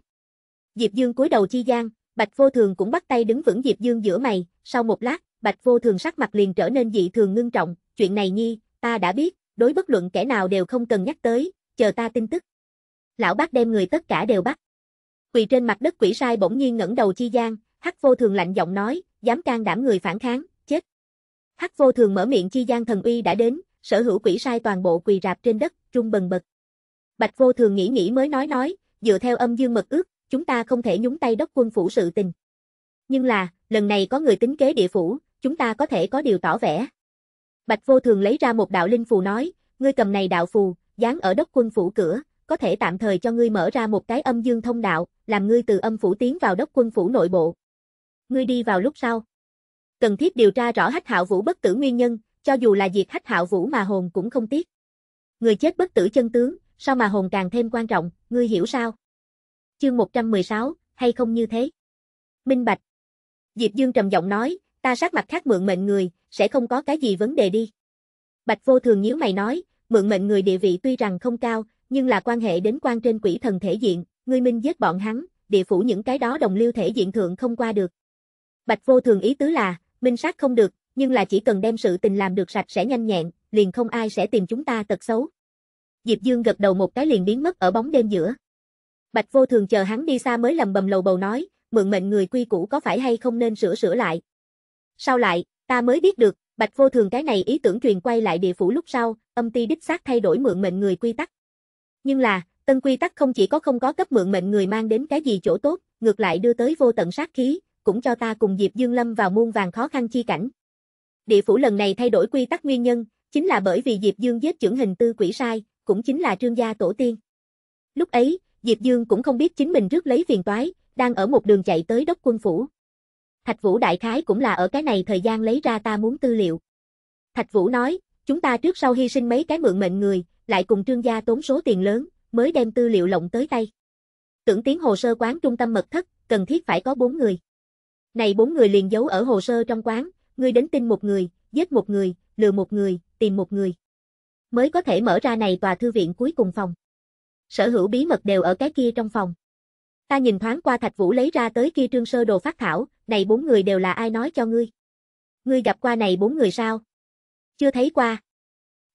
Diệp Dương cúi đầu chi gian, Bạch vô thường cũng bắt tay đứng vững Diệp Dương giữa mày, sau một lát, Bạch vô thường sắc mặt liền trở nên dị thường ngưng trọng, chuyện này nhi, ta đã biết, đối bất luận kẻ nào đều không cần nhắc tới, chờ ta tin tức. Lão bác đem người tất cả đều bắt. Quỳ trên mặt đất quỷ sai bỗng nhiên ngẩng đầu chi gian, hắc vô thường lạnh giọng nói, dám can đảm người phản kháng, chết. Hắc vô thường mở miệng chi gian thần uy đã đến, sở hữu quỷ sai toàn bộ quỳ rạp trên đất, trung bần bật. Bạch vô thường nghĩ nghĩ mới nói nói, dựa theo âm dương mật ước, chúng ta không thể nhúng tay đốc quân phủ sự tình. Nhưng là, lần này có người tính kế địa phủ, chúng ta có thể có điều tỏ vẻ. Bạch vô thường lấy ra một đạo linh phù nói, ngươi cầm này đạo phù, dán ở đốc quân phủ cửa, có thể tạm thời cho ngươi mở ra một cái âm dương thông đạo, làm ngươi từ âm phủ tiến vào đốc quân phủ nội bộ. Ngươi đi vào lúc sau. Cần thiết điều tra rõ hách hạo vũ bất tử nguyên nhân, cho dù là diệt hách hạo vũ mà hồn cũng không tiếc. Người chết bất tử chân tướng, sao mà hồn càng thêm quan trọng, ngươi hiểu sao? Chương 116, hay không như thế? Minh Bạch. Diệp Dương trầm giọng nói, ta sát mặt khác mượn mệnh người, sẽ không có cái gì vấn đề đi. Bạch vô thường nhíu mày nói, mượn mệnh người địa vị tuy rằng không cao, nhưng là quan hệ đến quan trên quỷ thần thể diện, ngươi minh giết bọn hắn, địa phủ những cái đó đồng lưu thể diện thượng không qua được. Bạch vô thường ý tứ là, minh sát không được, nhưng là chỉ cần đem sự tình làm được sạch sẽ nhanh nhẹn, liền không ai sẽ tìm chúng ta tật xấu. Diệp Dương gật đầu một cái liền biến mất ở bóng đêm giữa. Bạch vô thường chờ hắn đi xa mới lầm bầm lầu bầu nói, mượn mệnh người quy củ có phải hay không nên sửa sửa lại. Sau lại, ta mới biết được, Bạch vô thường cái này ý tưởng truyền quay lại địa phủ lúc sau, âm ti đích xác thay đổi mượn mệnh người quy tắc. Nhưng là, tân quy tắc không chỉ có không có cấp mượn mệnh người mang đến cái gì chỗ tốt, ngược lại đưa tới vô tận sát khí, cũng cho ta cùng Diệp Dương Lâm vào muôn vàng khó khăn chi cảnh. Địa phủ lần này thay đổi quy tắc nguyên nhân, chính là bởi vì Diệp Dương giết trưởng hình tư quỷ sai, cũng chính là trương gia tổ tiên. Lúc ấy, Diệp Dương cũng không biết chính mình rước lấy phiền toái, đang ở một đường chạy tới đốc quân phủ. Thạch Vũ đại khái cũng là ở cái này thời gian lấy ra ta muốn tư liệu. Thạch Vũ nói, chúng ta trước sau hy sinh mấy cái mượn mệnh người, lại cùng trương gia tốn số tiền lớn, mới đem tư liệu lộng tới tay. Tưởng tiến hồ sơ quán trung tâm mật thất, cần thiết phải có bốn người. Này bốn người liền giấu ở hồ sơ trong quán, ngươi đến tin một người, giết một người, lừa một người, tìm một người. Mới có thể mở ra này tòa thư viện cuối cùng phòng. Sở hữu bí mật đều ở cái kia trong phòng. Ta nhìn thoáng qua Thạch Vũ lấy ra tới kia trương sơ đồ phát thảo, này bốn người đều là ai nói cho ngươi? Ngươi gặp qua này bốn người sao? Chưa thấy qua.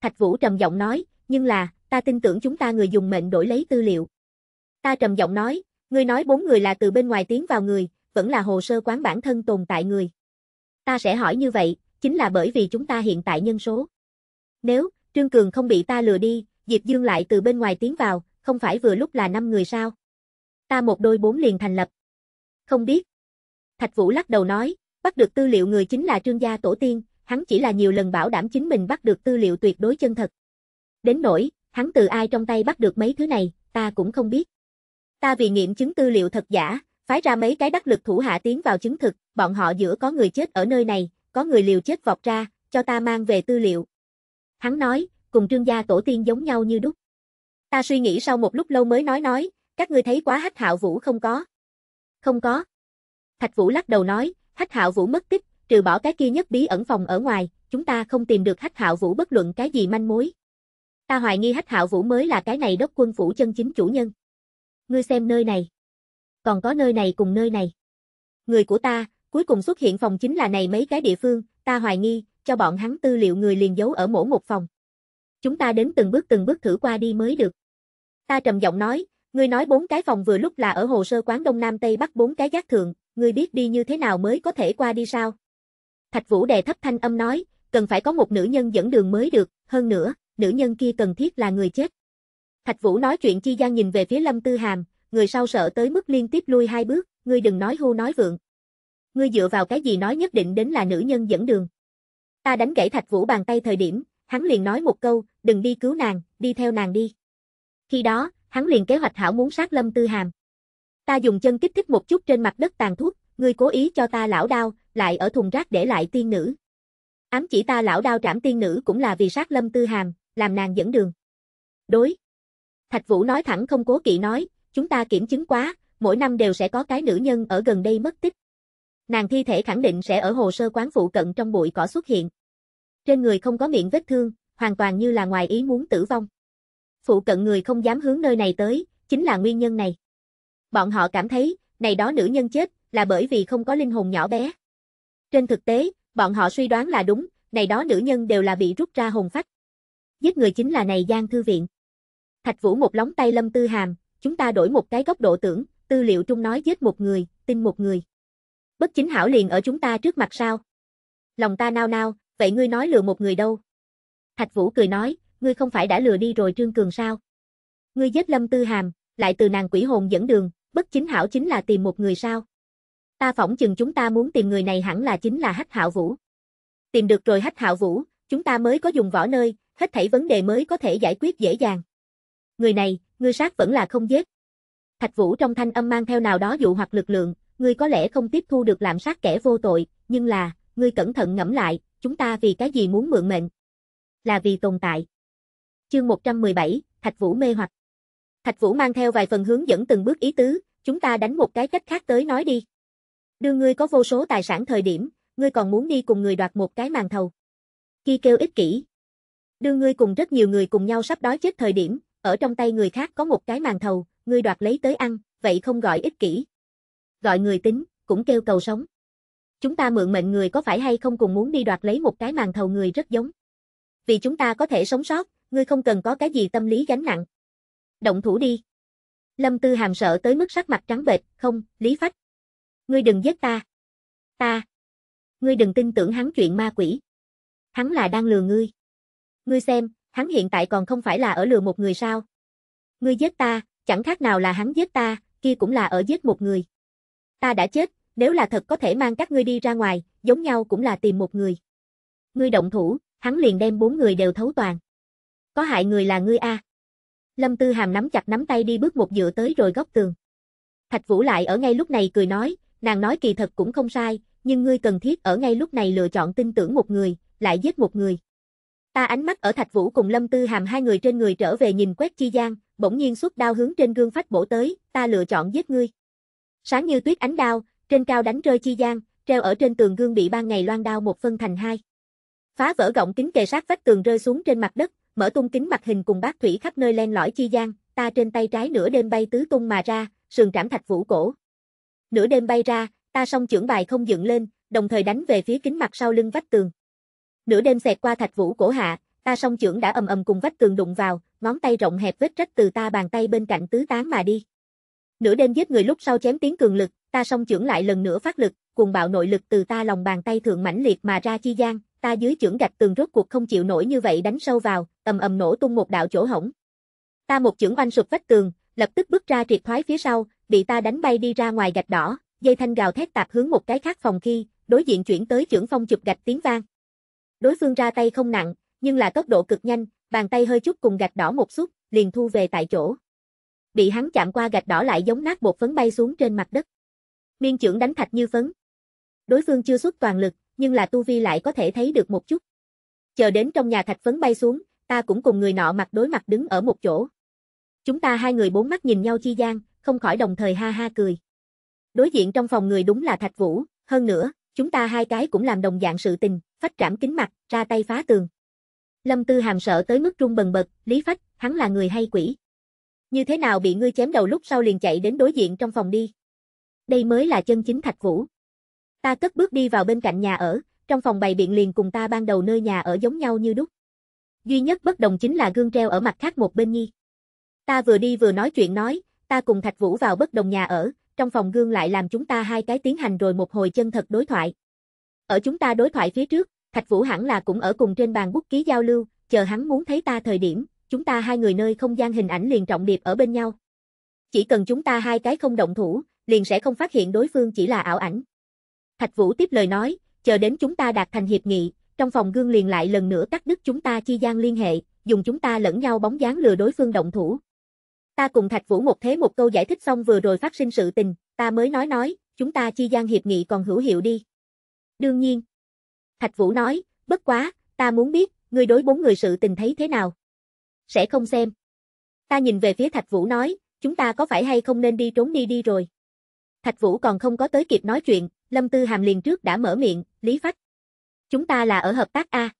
Thạch Vũ trầm giọng nói, nhưng là, ta tin tưởng chúng ta người dùng mệnh đổi lấy tư liệu. Ta trầm giọng nói, ngươi nói bốn người là từ bên ngoài tiến vào người, vẫn là hồ sơ quán bản thân tồn tại người. Ta sẽ hỏi như vậy, chính là bởi vì chúng ta hiện tại nhân số. Nếu, Trương Cường không bị ta lừa đi, Diệp Dương lại từ bên ngoài tiến vào, không phải vừa lúc là năm người sao? Ta một đôi bốn liền thành lập. Không biết. Thạch Vũ lắc đầu nói, bắt được tư liệu người chính là Trương gia tổ tiên, hắn chỉ là nhiều lần bảo đảm chính mình bắt được tư liệu tuyệt đối chân thật. Đến nỗi, hắn từ ai trong tay bắt được mấy thứ này, ta cũng không biết. Ta vì nghiệm chứng tư liệu thật giả, phái ra mấy cái đắc lực thủ hạ tiến vào chứng thực, bọn họ giữa có người chết ở nơi này, có người liều chết vọt ra, cho ta mang về tư liệu. Hắn nói, cùng trương gia tổ tiên giống nhau như đúc. Ta suy nghĩ sau một lúc lâu mới nói nói, các ngươi thấy quá hách hạo vũ không có. Không có. Thạch Vũ lắc đầu nói, hách hạo vũ mất tích, trừ bỏ cái kia nhất bí ẩn phòng ở ngoài, chúng ta không tìm được hách hạo vũ bất luận cái gì manh mối. Ta hoài nghi hách hạo vũ mới là cái này đốc quân phủ chân chính chủ nhân. Ngươi xem nơi này. Còn có nơi này cùng nơi này. Người của ta, cuối cùng xuất hiện phòng chính là này mấy cái địa phương, ta hoài nghi, cho bọn hắn tư liệu người liền giấu ở mỗi một phòng. Chúng ta đến từng bước từng bước thử qua đi mới được. Ta trầm giọng nói, ngươi nói bốn cái phòng vừa lúc là ở hồ sơ quán Đông Nam Tây Bắc bốn cái giác thượng, ngươi biết đi như thế nào mới có thể qua đi sao? Thạch Vũ đè thấp thanh âm nói, cần phải có một nữ nhân dẫn đường mới được, hơn nữa, nữ nhân kia cần thiết là người chết. Thạch Vũ nói chuyện chi gian nhìn về phía Lâm Tư Hàm, người sau sợ tới mức liên tiếp lui hai bước, ngươi đừng nói hô nói vượng. Ngươi dựa vào cái gì nói nhất định đến là nữ nhân dẫn đường. Ta đánh gãy Thạch Vũ bàn tay thời điểm, hắn liền nói một câu, đừng đi cứu nàng, đi theo nàng đi. Khi đó, hắn liền kế hoạch hảo muốn sát Lâm Tư Hàm. Ta dùng chân kích thích một chút trên mặt đất tàn thuốc, ngươi cố ý cho ta lão đao, lại ở thùng rác để lại tiên nữ. Ám chỉ ta lão đao trảm tiên nữ cũng là vì sát Lâm Tư Hàm, làm nàng dẫn đường. Đối. Thạch Vũ nói thẳng không cố kỵ nói, chúng ta kiểm chứng quá, mỗi năm đều sẽ có cái nữ nhân ở gần đây mất tích. Nàng thi thể khẳng định sẽ ở hồ sơ quán phụ cận trong bụi cỏ xuất hiện. Trên người không có miệng vết thương, hoàn toàn như là ngoài ý muốn tử vong. Phụ cận người không dám hướng nơi này tới, chính là nguyên nhân này. Bọn họ cảm thấy, này đó nữ nhân chết, là bởi vì không có linh hồn nhỏ bé. Trên thực tế, bọn họ suy đoán là đúng, này đó nữ nhân đều là bị rút ra hồn phách. Giết người chính là này Giang Thư Viện. Thạch Vũ một lóng tay Lâm Tư Hàm, chúng ta đổi một cái góc độ tưởng, tư liệu trung nói giết một người, tin một người. Bất chính hảo liền ở chúng ta trước mặt sao? Lòng ta nao nao, vậy ngươi nói lừa một người đâu? Thạch Vũ cười nói, ngươi không phải đã lừa đi rồi Trương Cường sao? Ngươi giết Lâm Tư Hàm, lại từ nàng quỷ hồn dẫn đường, bất chính hảo chính là tìm một người sao? Ta phỏng chừng chúng ta muốn tìm người này hẳn là chính là Hách Hạo Vũ. Tìm được rồi Hách Hạo Vũ, chúng ta mới có dùng võ nơi, hết thảy vấn đề mới có thể giải quyết dễ dàng. Người này, ngươi sát vẫn là không giết. Thạch Vũ trong thanh âm mang theo nào đó dụ hoặc lực lượng, ngươi có lẽ không tiếp thu được làm sát kẻ vô tội, nhưng là, ngươi cẩn thận ngẫm lại, chúng ta vì cái gì muốn mượn mệnh? Là vì tồn tại. Chương 117, Thạch Vũ mê hoặc. Thạch Vũ mang theo vài phần hướng dẫn từng bước ý tứ, chúng ta đánh một cái cách khác tới nói đi. Đưa ngươi có vô số tài sản thời điểm, ngươi còn muốn đi cùng người đoạt một cái màn thầu. Khi kêu ích kỷ. Đưa ngươi cùng rất nhiều người cùng nhau sắp đói chết thời điểm, ở trong tay người khác có một cái màn thầu, ngươi đoạt lấy tới ăn, vậy không gọi ích kỷ. Gọi người tính, cũng kêu cầu sống. Chúng ta mượn mệnh người có phải hay không cùng muốn đi đoạt lấy một cái màn thầu người rất giống. Vì chúng ta có thể sống sót, ngươi không cần có cái gì tâm lý gánh nặng. Động thủ đi. Lâm Tư Hàm sợ tới mức sắc mặt trắng bệch, không, Lý Phách. Ngươi đừng giết ta. Ta. Ngươi đừng tin tưởng hắn chuyện ma quỷ. Hắn là đang lừa ngươi. Ngươi xem, hắn hiện tại còn không phải là ở lừa một người sao. Ngươi giết ta, chẳng khác nào là hắn giết ta, kia cũng là ở giết một người. Ta đã chết, nếu là thật có thể mang các ngươi đi ra ngoài, giống nhau cũng là tìm một người. Ngươi động thủ, hắn liền đem bốn người đều thấu toàn. Có hại người là ngươi a. Lâm Tư Hàm nắm chặt nắm tay đi bước một dựa tới rồi góc tường. Thạch Vũ lại ở ngay lúc này cười nói, nàng nói kỳ thật cũng không sai, nhưng ngươi cần thiết ở ngay lúc này lựa chọn tin tưởng một người, lại giết một người. Ta ánh mắt ở Thạch Vũ cùng Lâm Tư Hàm hai người trên người trở về nhìn quét chi gian, bỗng nhiên xuất đao hướng trên gương phách bổ tới, ta lựa chọn giết ngươi. Sáng như tuyết ánh đao, trên cao đánh rơi chi gian, treo ở trên tường gương bị ban ngày loan đao một phân thành hai. Phá vỡ gọng kính kề sát vách tường rơi xuống trên mặt đất, mở tung kính mặt hình cùng bác thủy khắp nơi len lỏi chi gian, ta trên tay trái nửa đêm bay tứ tung mà ra, sườn trảm thạch vũ cổ. Nửa đêm bay ra, ta song trưởng bài không dựng lên, đồng thời đánh về phía kính mặt sau lưng vách tường. Nửa đêm xẹt qua thạch vũ cổ hạ, ta song trưởng đã ầm ầm cùng vách tường đụng vào, ngón tay rộng hẹp vết rách từ ta bàn tay bên cạnh tứ tán mà đi. Nửa đêm giết người lúc sau chém tiếng cường lực, ta song trưởng lại lần nữa phát lực, cùng bạo nội lực từ ta lòng bàn tay thượng mãnh liệt mà ra chi gian, ta dưới chưởng gạch tường rốt cuộc không chịu nổi như vậy đánh sâu vào, ầm ầm nổ tung một đạo chỗ hổng. Ta một chưởng oanh sụp vách tường, lập tức bước ra triệt thoái phía sau, bị ta đánh bay đi ra ngoài gạch đỏ, dây thanh gào thét tạp hướng một cái khác phòng khi, đối diện chuyển tới chưởng phong chụp gạch tiếng vang. Đối phương ra tay không nặng, nhưng là tốc độ cực nhanh, bàn tay hơi chút cùng gạch đỏ một xúc, liền thu về tại chỗ. Bị hắn chạm qua gạch đỏ lại giống nát bột phấn bay xuống trên mặt đất. Miên trưởng đánh thạch như phấn. Đối phương chưa xuất toàn lực, nhưng là tu vi lại có thể thấy được một chút. Chờ đến trong nhà thạch phấn bay xuống, ta cũng cùng người nọ mặt đối mặt đứng ở một chỗ. Chúng ta hai người bốn mắt nhìn nhau chi gian, không khỏi đồng thời ha ha cười. Đối diện trong phòng người đúng là Thạch Vũ, hơn nữa, chúng ta hai cái cũng làm đồng dạng sự tình, phách trảm kính mặt, ra tay phá tường. Lâm Tư Hàm sợ tới mức run bần bật, Lý Phách, hắn là người hay quỷ? Như thế nào bị ngươi chém đầu lúc sau liền chạy đến đối diện trong phòng đi? Đây mới là chân chính Thạch Vũ. Ta cất bước đi vào bên cạnh nhà ở, trong phòng bày biện liền cùng ta ban đầu nơi nhà ở giống nhau như đúc. Duy nhất bất đồng chính là gương treo ở mặt khác một bên nhi. Ta vừa đi vừa nói chuyện nói, ta cùng Thạch Vũ vào bất đồng nhà ở, trong phòng gương lại làm chúng ta hai cái tiến hành rồi một hồi chân thật đối thoại. Ở chúng ta đối thoại phía trước, Thạch Vũ hẳn là cũng ở cùng trên bàn bút ký giao lưu, chờ hắn muốn thấy ta thời điểm, chúng ta hai người nơi không gian hình ảnh liền trọng điệp ở bên nhau. Chỉ cần chúng ta hai cái không động thủ, liền sẽ không phát hiện đối phương chỉ là ảo ảnh. Thạch Vũ tiếp lời nói, chờ đến chúng ta đạt thành hiệp nghị, trong phòng gương liền lại lần nữa cắt đứt chúng ta chi gian liên hệ, dùng chúng ta lẫn nhau bóng dáng lừa đối phương động thủ. Ta cùng Thạch Vũ một thế một câu giải thích xong vừa rồi phát sinh sự tình, ta mới nói nói, chúng ta chi gian hiệp nghị còn hữu hiệu đi. Đương nhiên. Thạch Vũ nói, bất quá, ta muốn biết, ngươi đối bốn người sự tình thấy thế nào? Sẽ không xem. Ta nhìn về phía Thạch Vũ nói, chúng ta có phải hay không nên đi trốn đi đi rồi. Thạch Vũ còn không có tới kịp nói chuyện, Lâm Tư Hàm liền trước đã mở miệng, Lý Phách. Chúng ta là ở hợp tác A.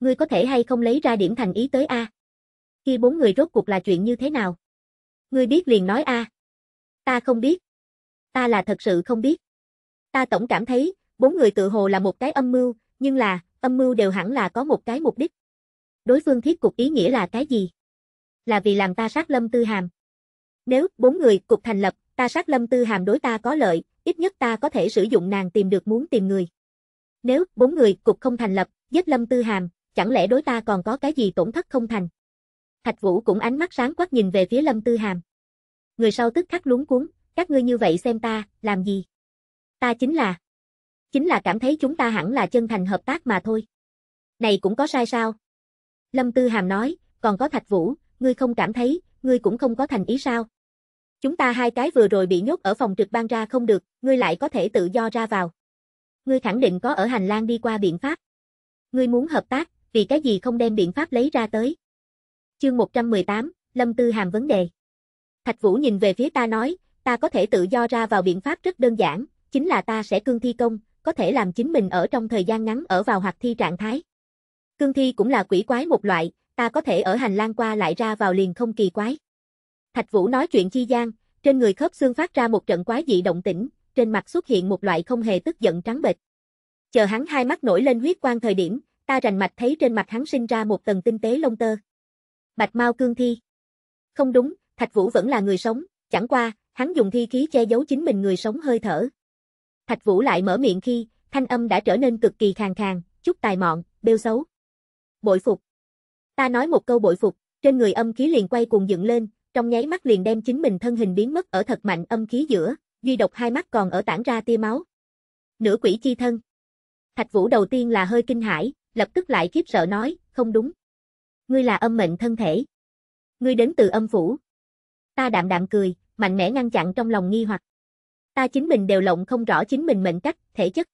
Ngươi có thể hay không lấy ra điểm thành ý tới A. Khi bốn người rốt cuộc là chuyện như thế nào? Ngươi biết liền nói A. Ta không biết. Ta là thật sự không biết. Ta tổng cảm thấy, bốn người tự hồ là một cái âm mưu, nhưng là, âm mưu đều hẳn là có một cái mục đích. Đối phương thiết cục ý nghĩa là cái gì? Là vì làm ta sát Lâm Tư Hàm. Nếu bốn người cục thành lập, ta sát Lâm Tư Hàm đối ta có lợi, ít nhất ta có thể sử dụng nàng tìm được muốn tìm người. Nếu bốn người cục không thành lập, giết Lâm Tư Hàm, chẳng lẽ đối ta còn có cái gì tổn thất không thành? Thạch Vũ cũng ánh mắt sáng quắc nhìn về phía Lâm Tư Hàm. Người sau tức khắc luống cuốn, các ngươi như vậy xem ta, làm gì? Ta chính là chính là cảm thấy chúng ta hẳn là chân thành hợp tác mà thôi. Này cũng có sai sao? Lâm Tư Hàm nói, còn có Thạch Vũ, ngươi không cảm thấy, ngươi cũng không có thành ý sao? Chúng ta hai cái vừa rồi bị nhốt ở phòng trực ban ra không được, ngươi lại có thể tự do ra vào. Ngươi khẳng định có ở hành lang đi qua biện pháp. Ngươi muốn hợp tác, vì cái gì không đem biện pháp lấy ra tới. Chương 118, Lâm Tư Hàm vấn đề. Thạch Vũ nhìn về phía ta nói, ta có thể tự do ra vào biện pháp rất đơn giản, chính là ta sẽ cương thi công, có thể làm chính mình ở trong thời gian ngắn ở vào hoạt thi trạng thái. Cương thi cũng là quỷ quái một loại, ta có thể ở hành lang qua lại ra vào liền không kỳ quái. Thạch Vũ nói chuyện chi gian, trên người khớp xương phát ra một trận quái dị động tĩnh, trên mặt xuất hiện một loại không hề tức giận trắng bệch. Chờ hắn hai mắt nổi lên huyết quang thời điểm, ta rành mạch thấy trên mặt hắn sinh ra một tầng tinh tế lông tơ. Bạch Mao cương thi. Không đúng, Thạch Vũ vẫn là người sống, chẳng qua, hắn dùng thi khí che giấu chính mình người sống hơi thở. Thạch Vũ lại mở miệng khi, thanh âm đã trở nên cực kỳ khàn khàn, chút tài mọn, bêu xấu. Bội phục. Ta nói một câu bội phục, trên người âm khí liền quay cuồng dựng lên, trong nháy mắt liền đem chính mình thân hình biến mất ở thật mạnh âm khí giữa, duy độc hai mắt còn ở tản ra tia máu. Nửa quỷ chi thân. Thạch Vũ đầu tiên là hơi kinh hãi, lập tức lại khiếp sợ nói, không đúng. Ngươi là âm mệnh thân thể. Ngươi đến từ âm phủ. Ta đạm đạm cười, mạnh mẽ ngăn chặn trong lòng nghi hoặc. Ta chính mình đều lộng không rõ chính mình mệnh cách, thể chất.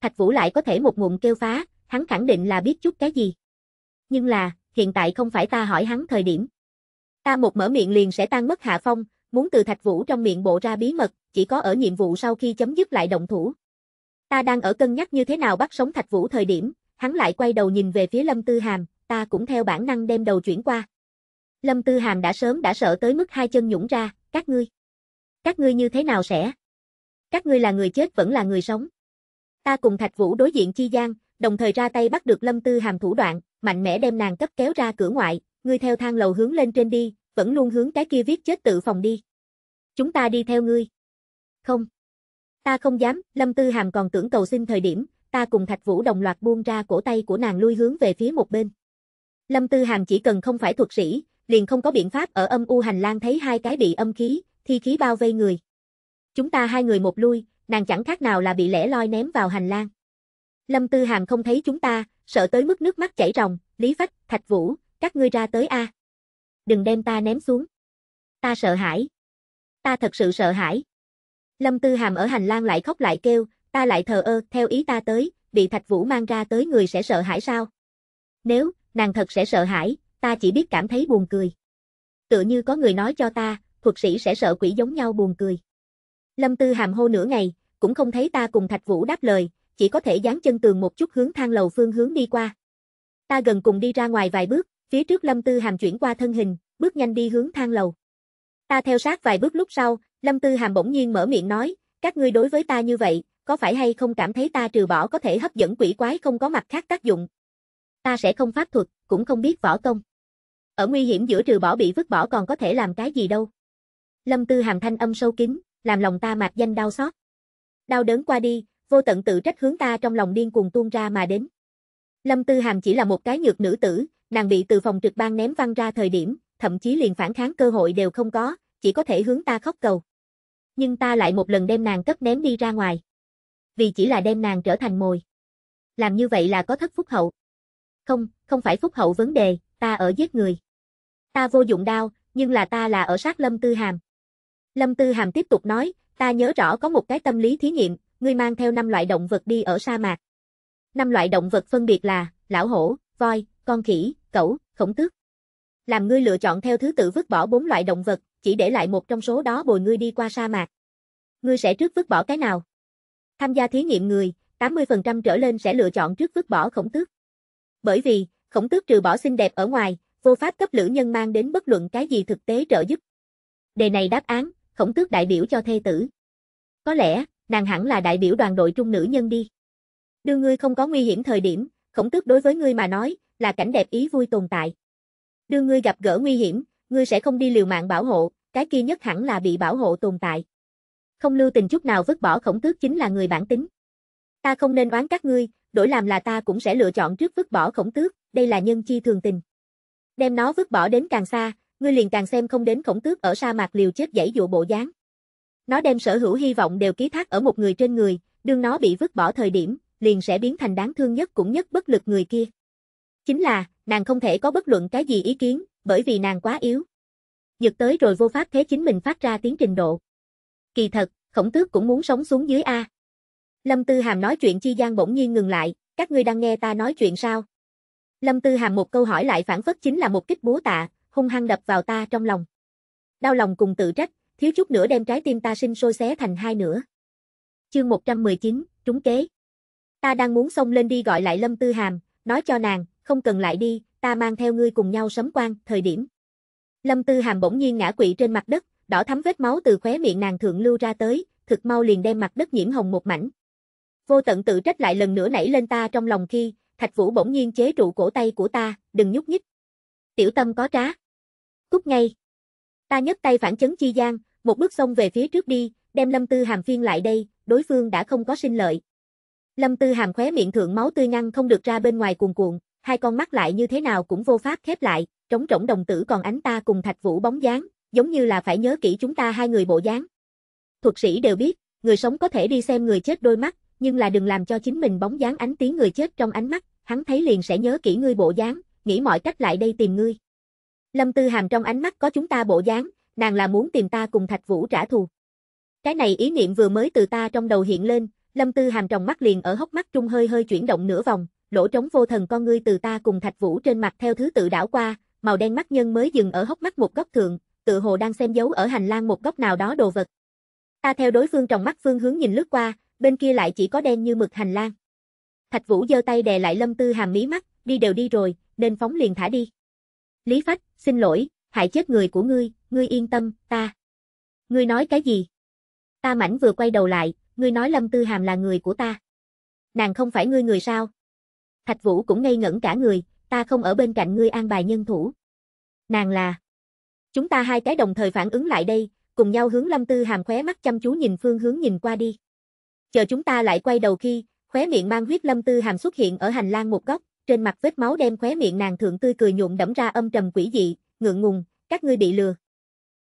Thạch Vũ lại có thể một ngụm kêu phá, hắn khẳng định là biết chút cái gì. Nhưng là, hiện tại không phải ta hỏi hắn thời điểm. Ta một mở miệng liền sẽ tan mất hạ phong, muốn từ Thạch Vũ trong miệng bộ ra bí mật, chỉ có ở nhiệm vụ sau khi chấm dứt lại động thủ. Ta đang ở cân nhắc như thế nào bắt sống Thạch Vũ thời điểm, hắn lại quay đầu nhìn về phía Lâm Tư Hàm, ta cũng theo bản năng đem đầu chuyển qua. Lâm Tư Hàm đã sớm đã sợ tới mức hai chân nhũng ra, các ngươi. Các ngươi như thế nào sẽ? Các ngươi là người chết vẫn là người sống. Ta cùng Thạch Vũ đối diện chi gian, đồng thời ra tay bắt được Lâm Tư Hàm thủ đoạn, mạnh mẽ đem nàng cấp kéo ra cửa ngoại, ngươi theo thang lầu hướng lên trên đi, vẫn luôn hướng cái kia viết chết tự phòng đi. Chúng ta đi theo ngươi. Không. Ta không dám, Lâm Tư Hàm còn tưởng cầu xin thời điểm, ta cùng Thạch Vũ đồng loạt buông ra cổ tay của nàng lui hướng về phía một bên. Lâm Tư Hàm chỉ cần không phải thuật sĩ, liền không có biện pháp ở âm u hành lang thấy hai cái bị âm khí, thi khí bao vây người. Chúng ta hai người một lui, nàng chẳng khác nào là bị lẻ loi ném vào hành lang. Lâm Tư Hàm không thấy chúng ta, sợ tới mức nước mắt chảy ròng, Lý Phách, Thạch Vũ, các ngươi ra tới a. Đừng đem ta ném xuống. Ta sợ hãi. Ta thật sự sợ hãi. Lâm Tư Hàm ở hành lang lại khóc lại kêu, ta lại thờ ơ, theo ý ta tới, bị Thạch Vũ mang ra tới người sẽ sợ hãi sao? Nếu, nàng thật sẽ sợ hãi, ta chỉ biết cảm thấy buồn cười. Tựa như có người nói cho ta, thuật sĩ sẽ sợ quỷ giống nhau buồn cười. Lâm Tư Hàm hô nửa ngày, cũng không thấy ta cùng Thạch Vũ đáp lời, chỉ có thể dán chân tường một chút hướng thang lầu phương hướng đi qua. Ta gần cùng đi ra ngoài vài bước, phía trước Lâm Tư Hàm chuyển qua thân hình, bước nhanh đi hướng thang lầu. Ta theo sát vài bước lúc sau, Lâm Tư Hàm bỗng nhiên mở miệng nói, các ngươi đối với ta như vậy, có phải hay không cảm thấy ta trừ bỏ có thể hấp dẫn quỷ quái không có mặt khác tác dụng? Ta sẽ không pháp thuật, cũng không biết võ công. Ở nguy hiểm giữa trừ bỏ bị vứt bỏ còn có thể làm cái gì đâu. Lâm Tư Hàm thanh âm sâu kín, làm lòng ta mạc danh đau xót. Đau đớn qua đi, vô tận tự trách hướng ta trong lòng điên cuồng tuôn ra mà đến. Lâm Tư Hàm chỉ là một cái nhược nữ tử, nàng bị từ phòng trực ban ném văng ra thời điểm, thậm chí liền phản kháng cơ hội đều không có, chỉ có thể hướng ta khóc cầu. Nhưng ta lại một lần đem nàng cấp ném đi ra ngoài. Vì chỉ là đem nàng trở thành mồi. Làm như vậy là có thất phúc hậu. Không, không phải phúc hậu vấn đề, ta ở giết người. Ta vô dụng đao, nhưng là ta là ở sát Lâm Tư Hàm. Lâm Tư Hàm tiếp tục nói, ta nhớ rõ có một cái tâm lý thí nghiệm, ngươi mang theo năm loại động vật đi ở sa mạc. Năm loại động vật phân biệt là, lão hổ, voi, con khỉ, cẩu, khổng tước. Làm ngươi lựa chọn theo thứ tự vứt bỏ bốn loại động vật, chỉ để lại một trong số đó bồi ngươi đi qua sa mạc. Ngươi sẽ trước vứt bỏ cái nào? Tham gia thí nghiệm người, 80% trở lên sẽ lựa chọn trước vứt bỏ khổng tước. Bởi vì, khổng tước trừ bỏ xinh đẹp ở ngoài, vô pháp cấp lữ nhân mang đến bất luận cái gì thực tế trợ giúp. Đề này đáp án, khổng tước đại biểu cho thê tử. Có lẽ, nàng hẳn là đại biểu đoàn đội trung nữ nhân đi. Đưa ngươi không có nguy hiểm thời điểm, khổng tước đối với ngươi mà nói, là cảnh đẹp ý vui tồn tại. Đưa ngươi gặp gỡ nguy hiểm, ngươi sẽ không đi liều mạng bảo hộ, cái kia nhất hẳn là bị bảo hộ tồn tại. Không lưu tình chút nào vứt bỏ khổng tước chính là người bản tính. Ta không nên oán các ngươi, đổi làm là ta cũng sẽ lựa chọn trước vứt bỏ khổng tước, đây là nhân chi thường tình. Đem nó vứt bỏ đến càng xa, ngươi liền càng xem không đến khổng tước ở sa mạc liều chết dãy dụ bộ dáng. Nó đem sở hữu hy vọng đều ký thác ở một người trên người, đương nó bị vứt bỏ thời điểm, liền sẽ biến thành đáng thương nhất cũng nhất bất lực người kia. Chính là, nàng không thể có bất luận cái gì ý kiến, bởi vì nàng quá yếu. dược tới rồi vô pháp thế chính mình phát ra tiếng trình độ. Kỳ thật, khổng tước cũng muốn sống xuống dưới A. Lâm Tư Hàm nói chuyện chi gian bỗng nhiên ngừng lại, các ngươi đang nghe ta nói chuyện sao? Lâm Tư Hàm một câu hỏi lại phản phất chính là một kích búa tạ, hung hăng đập vào ta trong lòng. Đau lòng cùng tự trách, thiếu chút nữa đem trái tim ta sinh sôi xé thành hai nửa. Chương 119, trúng kế. Ta đang muốn xông lên đi gọi lại Lâm Tư Hàm, nói cho nàng, không cần lại đi, ta mang theo ngươi cùng nhau sấm quan, thời điểm. Lâm Tư Hàm bỗng nhiên ngã quỵ trên mặt đất, đỏ thắm vết máu từ khóe miệng nàng thượng lưu ra tới, thực mau liền đem mặt đất nhiễm hồng một mảnh. Vô tận tự trách lại lần nữa nảy lên ta trong lòng khi, Thạch Vũ bỗng nhiên chế trụ cổ tay của ta, đừng nhúc nhích. Tiểu tâm có trá. Cút ngay. Ta nhấc tay phản chấn chi gian, một bước xông về phía trước đi, đem Lâm Tư Hàm phiên lại đây, đối phương đã không có sinh lợi. Lâm Tư Hàm khóe miệng thượng máu tươi ngăn không được ra bên ngoài cuồn cuộn, hai con mắt lại như thế nào cũng vô pháp khép lại, trống rỗng đồng tử còn ánh ta cùng Thạch Vũ bóng dáng, giống như là phải nhớ kỹ chúng ta hai người bộ dáng. Thuật sĩ đều biết, người sống có thể đi xem người chết đôi mắt, nhưng là đừng làm cho chính mình bóng dáng ánh tiếng người chết trong ánh mắt, hắn thấy liền sẽ nhớ kỹ ngươi bộ dáng, nghĩ mọi cách lại đây tìm ngươi. Lâm Tư Hàm trong ánh mắt có chúng ta bộ dáng, nàng là muốn tìm ta cùng Thạch Vũ trả thù. Cái này ý niệm vừa mới từ ta trong đầu hiện lên, Lâm Tư Hàm trong mắt liền ở hốc mắt trung hơi hơi chuyển động nửa vòng, lỗ trống vô thần con ngươi từ ta cùng Thạch Vũ trên mặt theo thứ tự đảo qua, màu đen mắt nhân mới dừng ở hốc mắt một góc thượng, tự hồ đang xem dấu ở hành lang một góc nào đó đồ vật. Ta theo đối phương trong mắt phương hướng nhìn lướt qua, bên kia lại chỉ có đen như mực hành lang. Thạch Vũ giơ tay đè lại Lâm Tư Hàm mí mắt, đi đều đi rồi, nên phóng liền thả đi. Lý Phách, xin lỗi, hại chết người của ngươi, ngươi yên tâm, ta. Ngươi nói cái gì? Ta mảnh vừa quay đầu lại, ngươi nói Lâm Tư Hàm là người của ta. Nàng không phải ngươi người sao? Thạch Vũ cũng ngây ngẩn cả người, ta không ở bên cạnh ngươi an bài nhân thủ. Nàng là. Chúng ta hai cái đồng thời phản ứng lại đây, cùng nhau hướng Lâm Tư Hàm khóe mắt chăm chú nhìn phương hướng nhìn qua đi. Chờ chúng ta lại quay đầu khi, khóe miệng mang huyết Lâm Tư Hàm xuất hiện ở hành lang một góc, trên mặt vết máu đem khóe miệng nàng thượng tươi cười nhuộm đẫm ra âm trầm quỷ dị, ngượng ngùng, các ngươi bị lừa.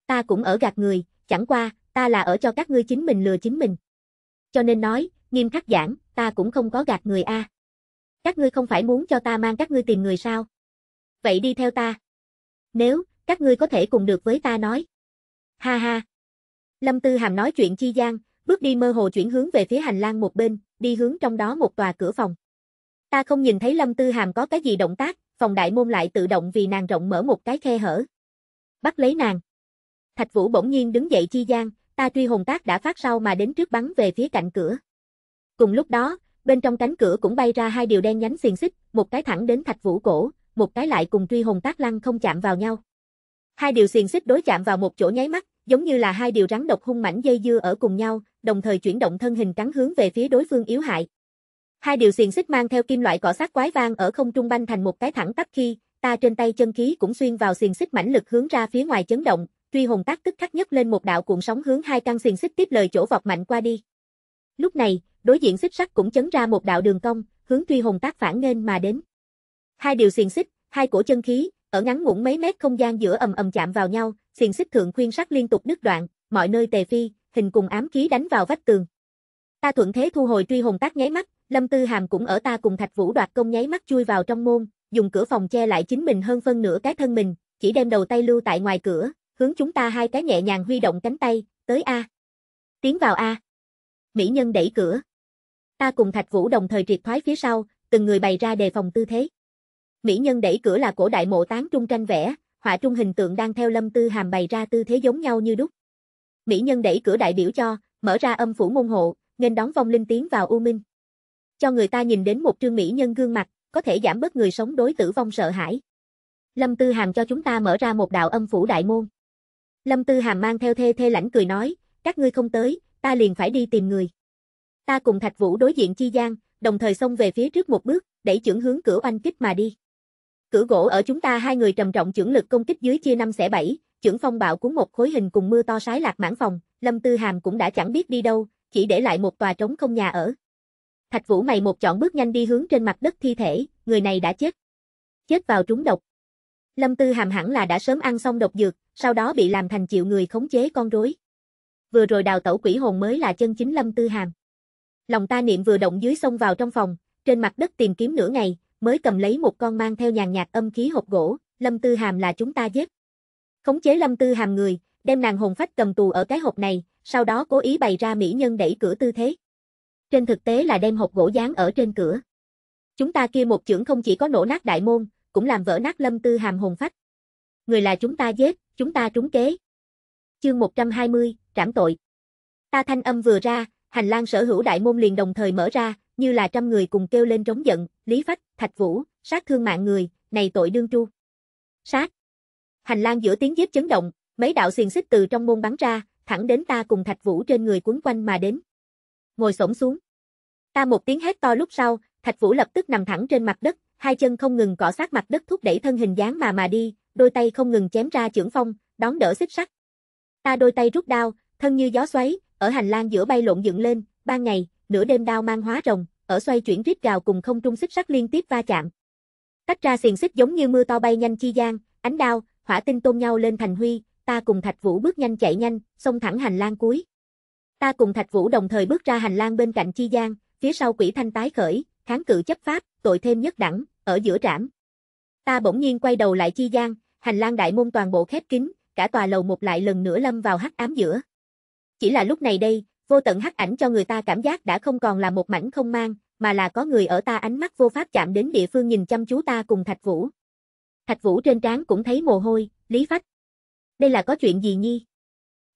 Ta cũng ở gạt người, chẳng qua, ta là ở cho các ngươi chính mình lừa chính mình. Cho nên nói, nghiêm khắc giảng, ta cũng không có gạt người a. Các ngươi không phải muốn cho ta mang các ngươi tìm người sao? Vậy đi theo ta. Nếu, các ngươi có thể cùng được với ta nói. Ha ha. Lâm Tư Hàm nói chuyện chi gian, bước đi mơ hồ chuyển hướng về phía hành lang một bên, đi hướng trong đó một tòa cửa phòng. Ta không nhìn thấy Lâm Tư Hàm có cái gì động tác, phòng đại môn lại tự động vì nàng rộng mở một cái khe hở. Bắt lấy nàng. Thạch Vũ bỗng nhiên đứng dậy chi gian, ta truy hồn tác đã phát sau mà đến trước bắn về phía cạnh cửa. Cùng lúc đó, bên trong cánh cửa cũng bay ra hai điều đen nhánh xiềng xích, một cái thẳng đến Thạch Vũ cổ, một cái lại cùng truy hồn tác lăng không chạm vào nhau. Hai điều xiềng xích đối chạm vào một chỗ nháy mắt, giống như là hai điều rắn độc hung mãnh dây dưa ở cùng nhau, đồng thời chuyển động thân hình cắn hướng về phía đối phương yếu hại. Hai điều xiềng xích mang theo kim loại cọ sát quái vang ở không trung banh thành một cái thẳng tắp khi, ta trên tay chân khí cũng xuyên vào xiềng xích mãnh lực hướng ra phía ngoài chấn động, truy hồn tác tức khắc nhất lên một đạo cuộn sóng hướng hai căn xiềng xích tiếp lời chỗ vọt mạnh qua đi. Lúc này, đối diện xích sắt cũng chấn ra một đạo đường cong, hướng truy hồn tác phản nghênh mà đến. Hai điều xiềng xích, hai cổ chân khí, ở ngắn ngủn mấy mét không gian giữa ầm ầm chạm vào nhau, xiềng xích thượng khuyên sắt liên tục đứt đoạn, mọi nơi tề phi, hình cùng ám khí đánh vào vách tường. Ta thuận thế thu hồi truy hồn tác nháy mắt, Lâm Tư Hàm cũng ở ta cùng Thạch Vũ đoạt công nháy mắt chui vào trong môn, dùng cửa phòng che lại chính mình hơn phân nửa cái thân mình, chỉ đem đầu tay lưu tại ngoài cửa, hướng chúng ta hai cái nhẹ nhàng huy động cánh tay, tới A. Tiến vào A. Mỹ nhân đẩy cửa. Ta cùng Thạch Vũ đồng thời triệt thoái phía sau, từng người bày ra đề phòng tư thế. Mỹ nhân đẩy cửa là cổ đại mộ tán trung tranh vẽ, họa trung hình tượng đang theo Lâm Tư Hàm bày ra tư thế giống nhau như đúc. Mỹ nhân đẩy cửa đại biểu cho, mở ra âm phủ môn hộ, nên đón vong linh tiến vào u minh. Cho người ta nhìn đến một trương mỹ nhân gương mặt, có thể giảm bớt người sống đối tử vong sợ hãi. Lâm Tư Hàm cho chúng ta mở ra một đạo âm phủ đại môn. Lâm Tư Hàm mang theo thê thê lãnh cười nói, các ngươi không tới, ta liền phải đi tìm người. Ta cùng Thạch Vũ đối diện chi gian, đồng thời xông về phía trước một bước, đẩy chưởng hướng cửa oanh kích mà đi. Cửa gỗ ở chúng ta hai người trầm trọng chưởng lực công kích dưới chia năm xẻ bảy, chưởng phong bạo cuốn một khối hình cùng mưa to sái lạc mãn phòng, Lâm Tư Hàm cũng đã chẳng biết đi đâu, chỉ để lại một tòa trống không nhà ở. Thạch Vũ mày một chọn bước nhanh đi hướng trên mặt đất thi thể, người này đã chết. Chết vào trúng độc. Lâm Tư Hàm hẳn là đã sớm ăn xong độc dược, sau đó bị làm thành chịu người khống chế con rối. Vừa rồi đào tẩu quỷ hồn mới là chân chính Lâm Tư Hàm. Lòng ta niệm vừa động dưới sông vào trong phòng, trên mặt đất tìm kiếm nửa ngày, mới cầm lấy một con mang theo nhàn nhạt âm khí hộp gỗ, Lâm Tư Hàm là chúng ta giết. Khống chế Lâm Tư Hàm người, đem nàng hồn phách cầm tù ở cái hộp này, sau đó cố ý bày ra mỹ nhân đẩy cửa tư thế. Trên thực tế là đem hộp gỗ dán ở trên cửa. Chúng ta kia một chưởng không chỉ có nổ nát đại môn, cũng làm vỡ nát Lâm Tư Hàm hồn phách. Người là chúng ta giết, chúng ta trúng kế. Chương 120, trảm tội. Ta thanh âm vừa ra, hành lang sở hữu đại môn liền đồng thời mở ra, như là trăm người cùng kêu lên trống giận, Lý Phách, Thạch Vũ, sát thương mạng người, này tội đương tru. Sát. Hành lang giữa tiếng giết chấn động, mấy đạo xiềng xích từ trong môn bắn ra, thẳng đến ta cùng Thạch Vũ trên người quấn quanh mà đến. Ngồi xổm xuống. Ta một tiếng hét to lúc sau, Thạch Vũ lập tức nằm thẳng trên mặt đất, hai chân không ngừng cọ sát mặt đất thúc đẩy thân hình dáng mà mà đi, đôi tay không ngừng chém ra chưởng phong, đón đỡ xích sắt. Ta đôi tay rút đao, thân như gió xoáy, ở hành lang giữa bay lộn dựng lên, ban ngày, nửa đêm đao mang hóa rồng, ở xoay chuyển rít gào cùng không trung xích sắt liên tiếp va chạm. Tách ra xiềng xích giống như mưa to bay nhanh chi gian, ánh đao, hỏa tinh tôn nhau lên thành huy, ta cùng Thạch Vũ bước nhanh chạy nhanh, xông thẳng hành lang cuối. Ta cùng Thạch Vũ đồng thời bước ra hành lang bên cạnh chi gian, phía sau quỷ thanh tái khởi, kháng cự chấp pháp, tội thêm nhất đẳng, ở giữa trảm. Ta bỗng nhiên quay đầu lại chi gian, hành lang đại môn toàn bộ khép kín, cả tòa lầu một lại lần nữa lâm vào hắc ám giữa. Chỉ là lúc này đây, vô tận hắc ảnh cho người ta cảm giác đã không còn là một mảnh không mang, mà là có người ở ta ánh mắt vô pháp chạm đến địa phương nhìn chăm chú ta cùng Thạch Vũ. Thạch Vũ trên trán cũng thấy mồ hôi, Lý Phách. Đây là có chuyện gì nhi?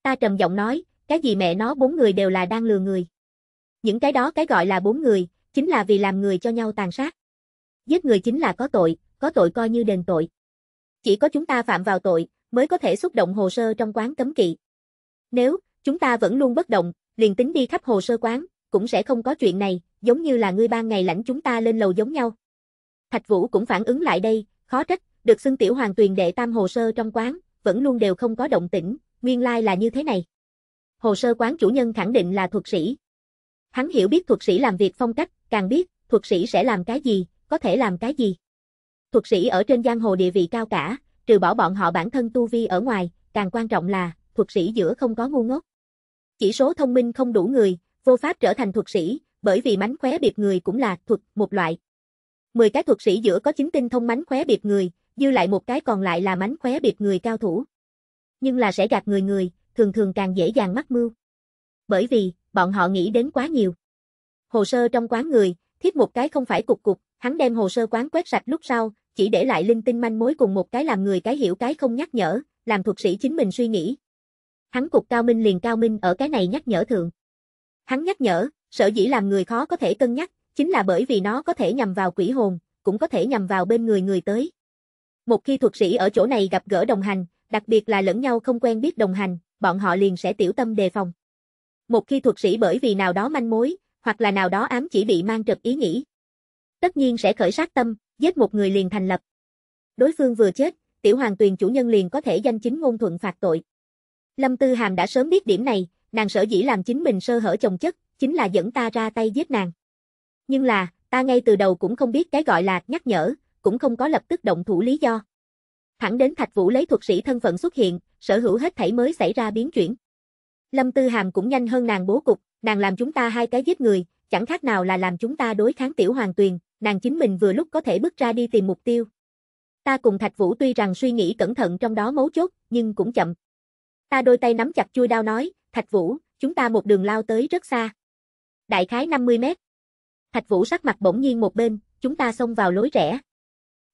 Ta trầm giọng nói, cái gì mẹ nó bốn người đều là đang lừa người. Những cái đó cái gọi là bốn người, chính là vì làm người cho nhau tàn sát. Giết người chính là có tội, có tội coi như đền tội. Chỉ có chúng ta phạm vào tội, mới có thể xúc động hồ sơ trong quán cấm kỵ. Nếu, chúng ta vẫn luôn bất động, liền tính đi khắp hồ sơ quán, cũng sẽ không có chuyện này, giống như là ngươi ban ngày lãnh chúng ta lên lầu giống nhau. Thạch Vũ cũng phản ứng lại đây, khó trách, được xưng tiểu hoàng tuyền đệ tam hồ sơ trong quán, vẫn luôn đều không có động tĩnh, nguyên lai là như thế này. Hồ sơ quán chủ nhân khẳng định là thuật sĩ. Hắn hiểu biết thuật sĩ làm việc phong cách, càng biết, thuật sĩ sẽ làm cái gì, có thể làm cái gì. Thuật sĩ ở trên giang hồ địa vị cao cả, trừ bỏ bọn họ bản thân tu vi ở ngoài, càng quan trọng là, thuật sĩ giữa không có ngu ngốc. Chỉ số thông minh không đủ người, vô pháp trở thành thuật sĩ, bởi vì mánh khóe biệt người cũng là thuật một loại. 10 cái thuật sĩ giữa có chính tinh thông mánh khóe biệt người, dư lại một cái còn lại là mánh khóe biệt người cao thủ. Nhưng là sẽ gạt người người, thường thường càng dễ dàng mắc mưu. Bởi vì, bọn họ nghĩ đến quá nhiều. Hồ sơ trong quán người, thiết một cái không phải cục cục, hắn đem hồ sơ quán quét sạch lúc sau, chỉ để lại linh tinh manh mối cùng một cái làm người cái hiểu cái không nhắc nhở, làm thuật sĩ chính mình suy nghĩ. Hắn cục cao minh liền cao minh ở cái này nhắc nhở thượng Hắn nhắc nhở, sở dĩ làm người khó có thể cân nhắc, chính là bởi vì nó có thể nhằm vào quỷ hồn, cũng có thể nhằm vào bên người người tới. Một khi thuật sĩ ở chỗ này gặp gỡ đồng hành, đặc biệt là lẫn nhau không quen biết đồng hành, bọn họ liền sẽ tiểu tâm đề phòng. Một khi thuật sĩ bởi vì nào đó manh mối, hoặc là nào đó ám chỉ bị mang trật ý nghĩ. Tất nhiên sẽ khởi sát tâm, giết một người liền thành lập. Đối phương vừa chết, tiểu hoàng tuyền chủ nhân liền có thể danh chính ngôn thuận phạt tội. Lâm Tư Hàm đã sớm biết điểm này, nàng sở dĩ làm chính mình sơ hở chồng chất, chính là dẫn ta ra tay giết nàng. Nhưng là, ta ngay từ đầu cũng không biết cái gọi là nhắc nhở, cũng không có lập tức động thủ lý do. Thẳng đến Thạch Vũ lấy thuật sĩ thân phận xuất hiện, sở hữu hết thảy mới xảy ra biến chuyển. Lâm Tư Hàm cũng nhanh hơn nàng bố cục, nàng làm chúng ta hai cái giết người, chẳng khác nào là làm chúng ta đối kháng tiểu hoàng tuyền, nàng chính mình vừa lúc có thể bước ra đi tìm mục tiêu. Ta cùng Thạch Vũ tuy rằng suy nghĩ cẩn thận trong đó mấu chốt, nhưng cũng chậm. Ta đôi tay nắm chặt chui đao nói, Thạch Vũ, chúng ta một đường lao tới rất xa. Đại khái 50 mét. Thạch Vũ sắc mặt bỗng nhiên một bên, chúng ta xông vào lối rẽ.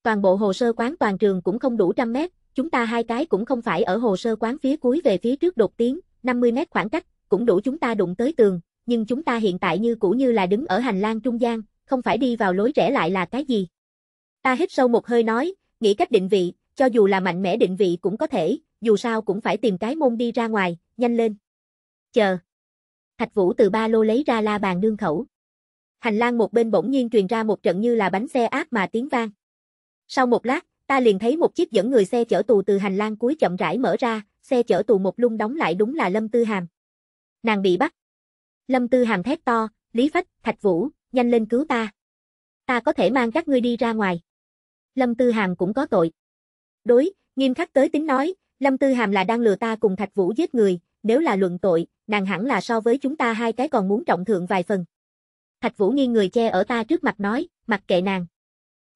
Toàn bộ hồ sơ quán toàn trường cũng không đủ trăm mét, chúng ta hai cái cũng không phải ở hồ sơ quán phía cuối về phía trước đột tiến, 50 mét khoảng cách, cũng đủ chúng ta đụng tới tường, nhưng chúng ta hiện tại như cũ như là đứng ở hành lang trung gian, không phải đi vào lối rẽ lại là cái gì. Ta hít sâu một hơi nói, nghĩ cách định vị, cho dù là mạnh mẽ định vị cũng có thể, dù sao cũng phải tìm cái môn đi ra ngoài, nhanh lên. Chờ. Thạch Vũ từ ba lô lấy ra la bàn nương khẩu. Hành lang một bên bỗng nhiên truyền ra một trận như là bánh xe áp mà tiếng vang. Sau một lát, ta liền thấy một chiếc dẫn người xe chở tù từ hành lang cuối chậm rãi mở ra, xe chở tù một lung đóng lại đúng là Lâm Tư Hàm. Nàng bị bắt. Lâm Tư Hàm thét to, Lý Phách, Thạch Vũ, nhanh lên cứu ta. Ta có thể mang các ngươi đi ra ngoài. Lâm Tư Hàm cũng có tội. Đối, nghiêm khắc tới tính nói, Lâm Tư Hàm là đang lừa ta cùng Thạch Vũ giết người, nếu là luận tội, nàng hẳn là so với chúng ta hai cái còn muốn trọng thượng vài phần. Thạch Vũ nghiêng người che ở ta trước mặt nói, mặc kệ nàng.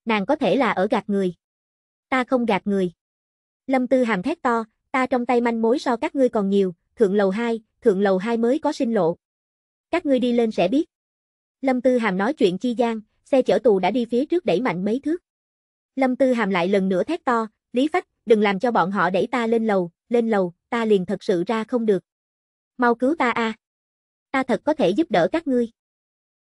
Nàng có thể là ở gạt người. Ta không gạt người. Lâm Tư Hàm thét to, ta trong tay manh mối so các ngươi còn nhiều, thượng lầu 2, thượng lầu 2 mới có sinh lộ. Các ngươi đi lên sẽ biết. Lâm Tư Hàm nói chuyện chi gian, xe chở tù đã đi phía trước đẩy mạnh mấy thước. Lâm Tư Hàm lại lần nữa thét to, Lý Phách, đừng làm cho bọn họ đẩy ta lên lầu, lên lầu, ta liền thật sự ra không được. Mau cứu ta a. Ta thật có thể giúp đỡ các ngươi.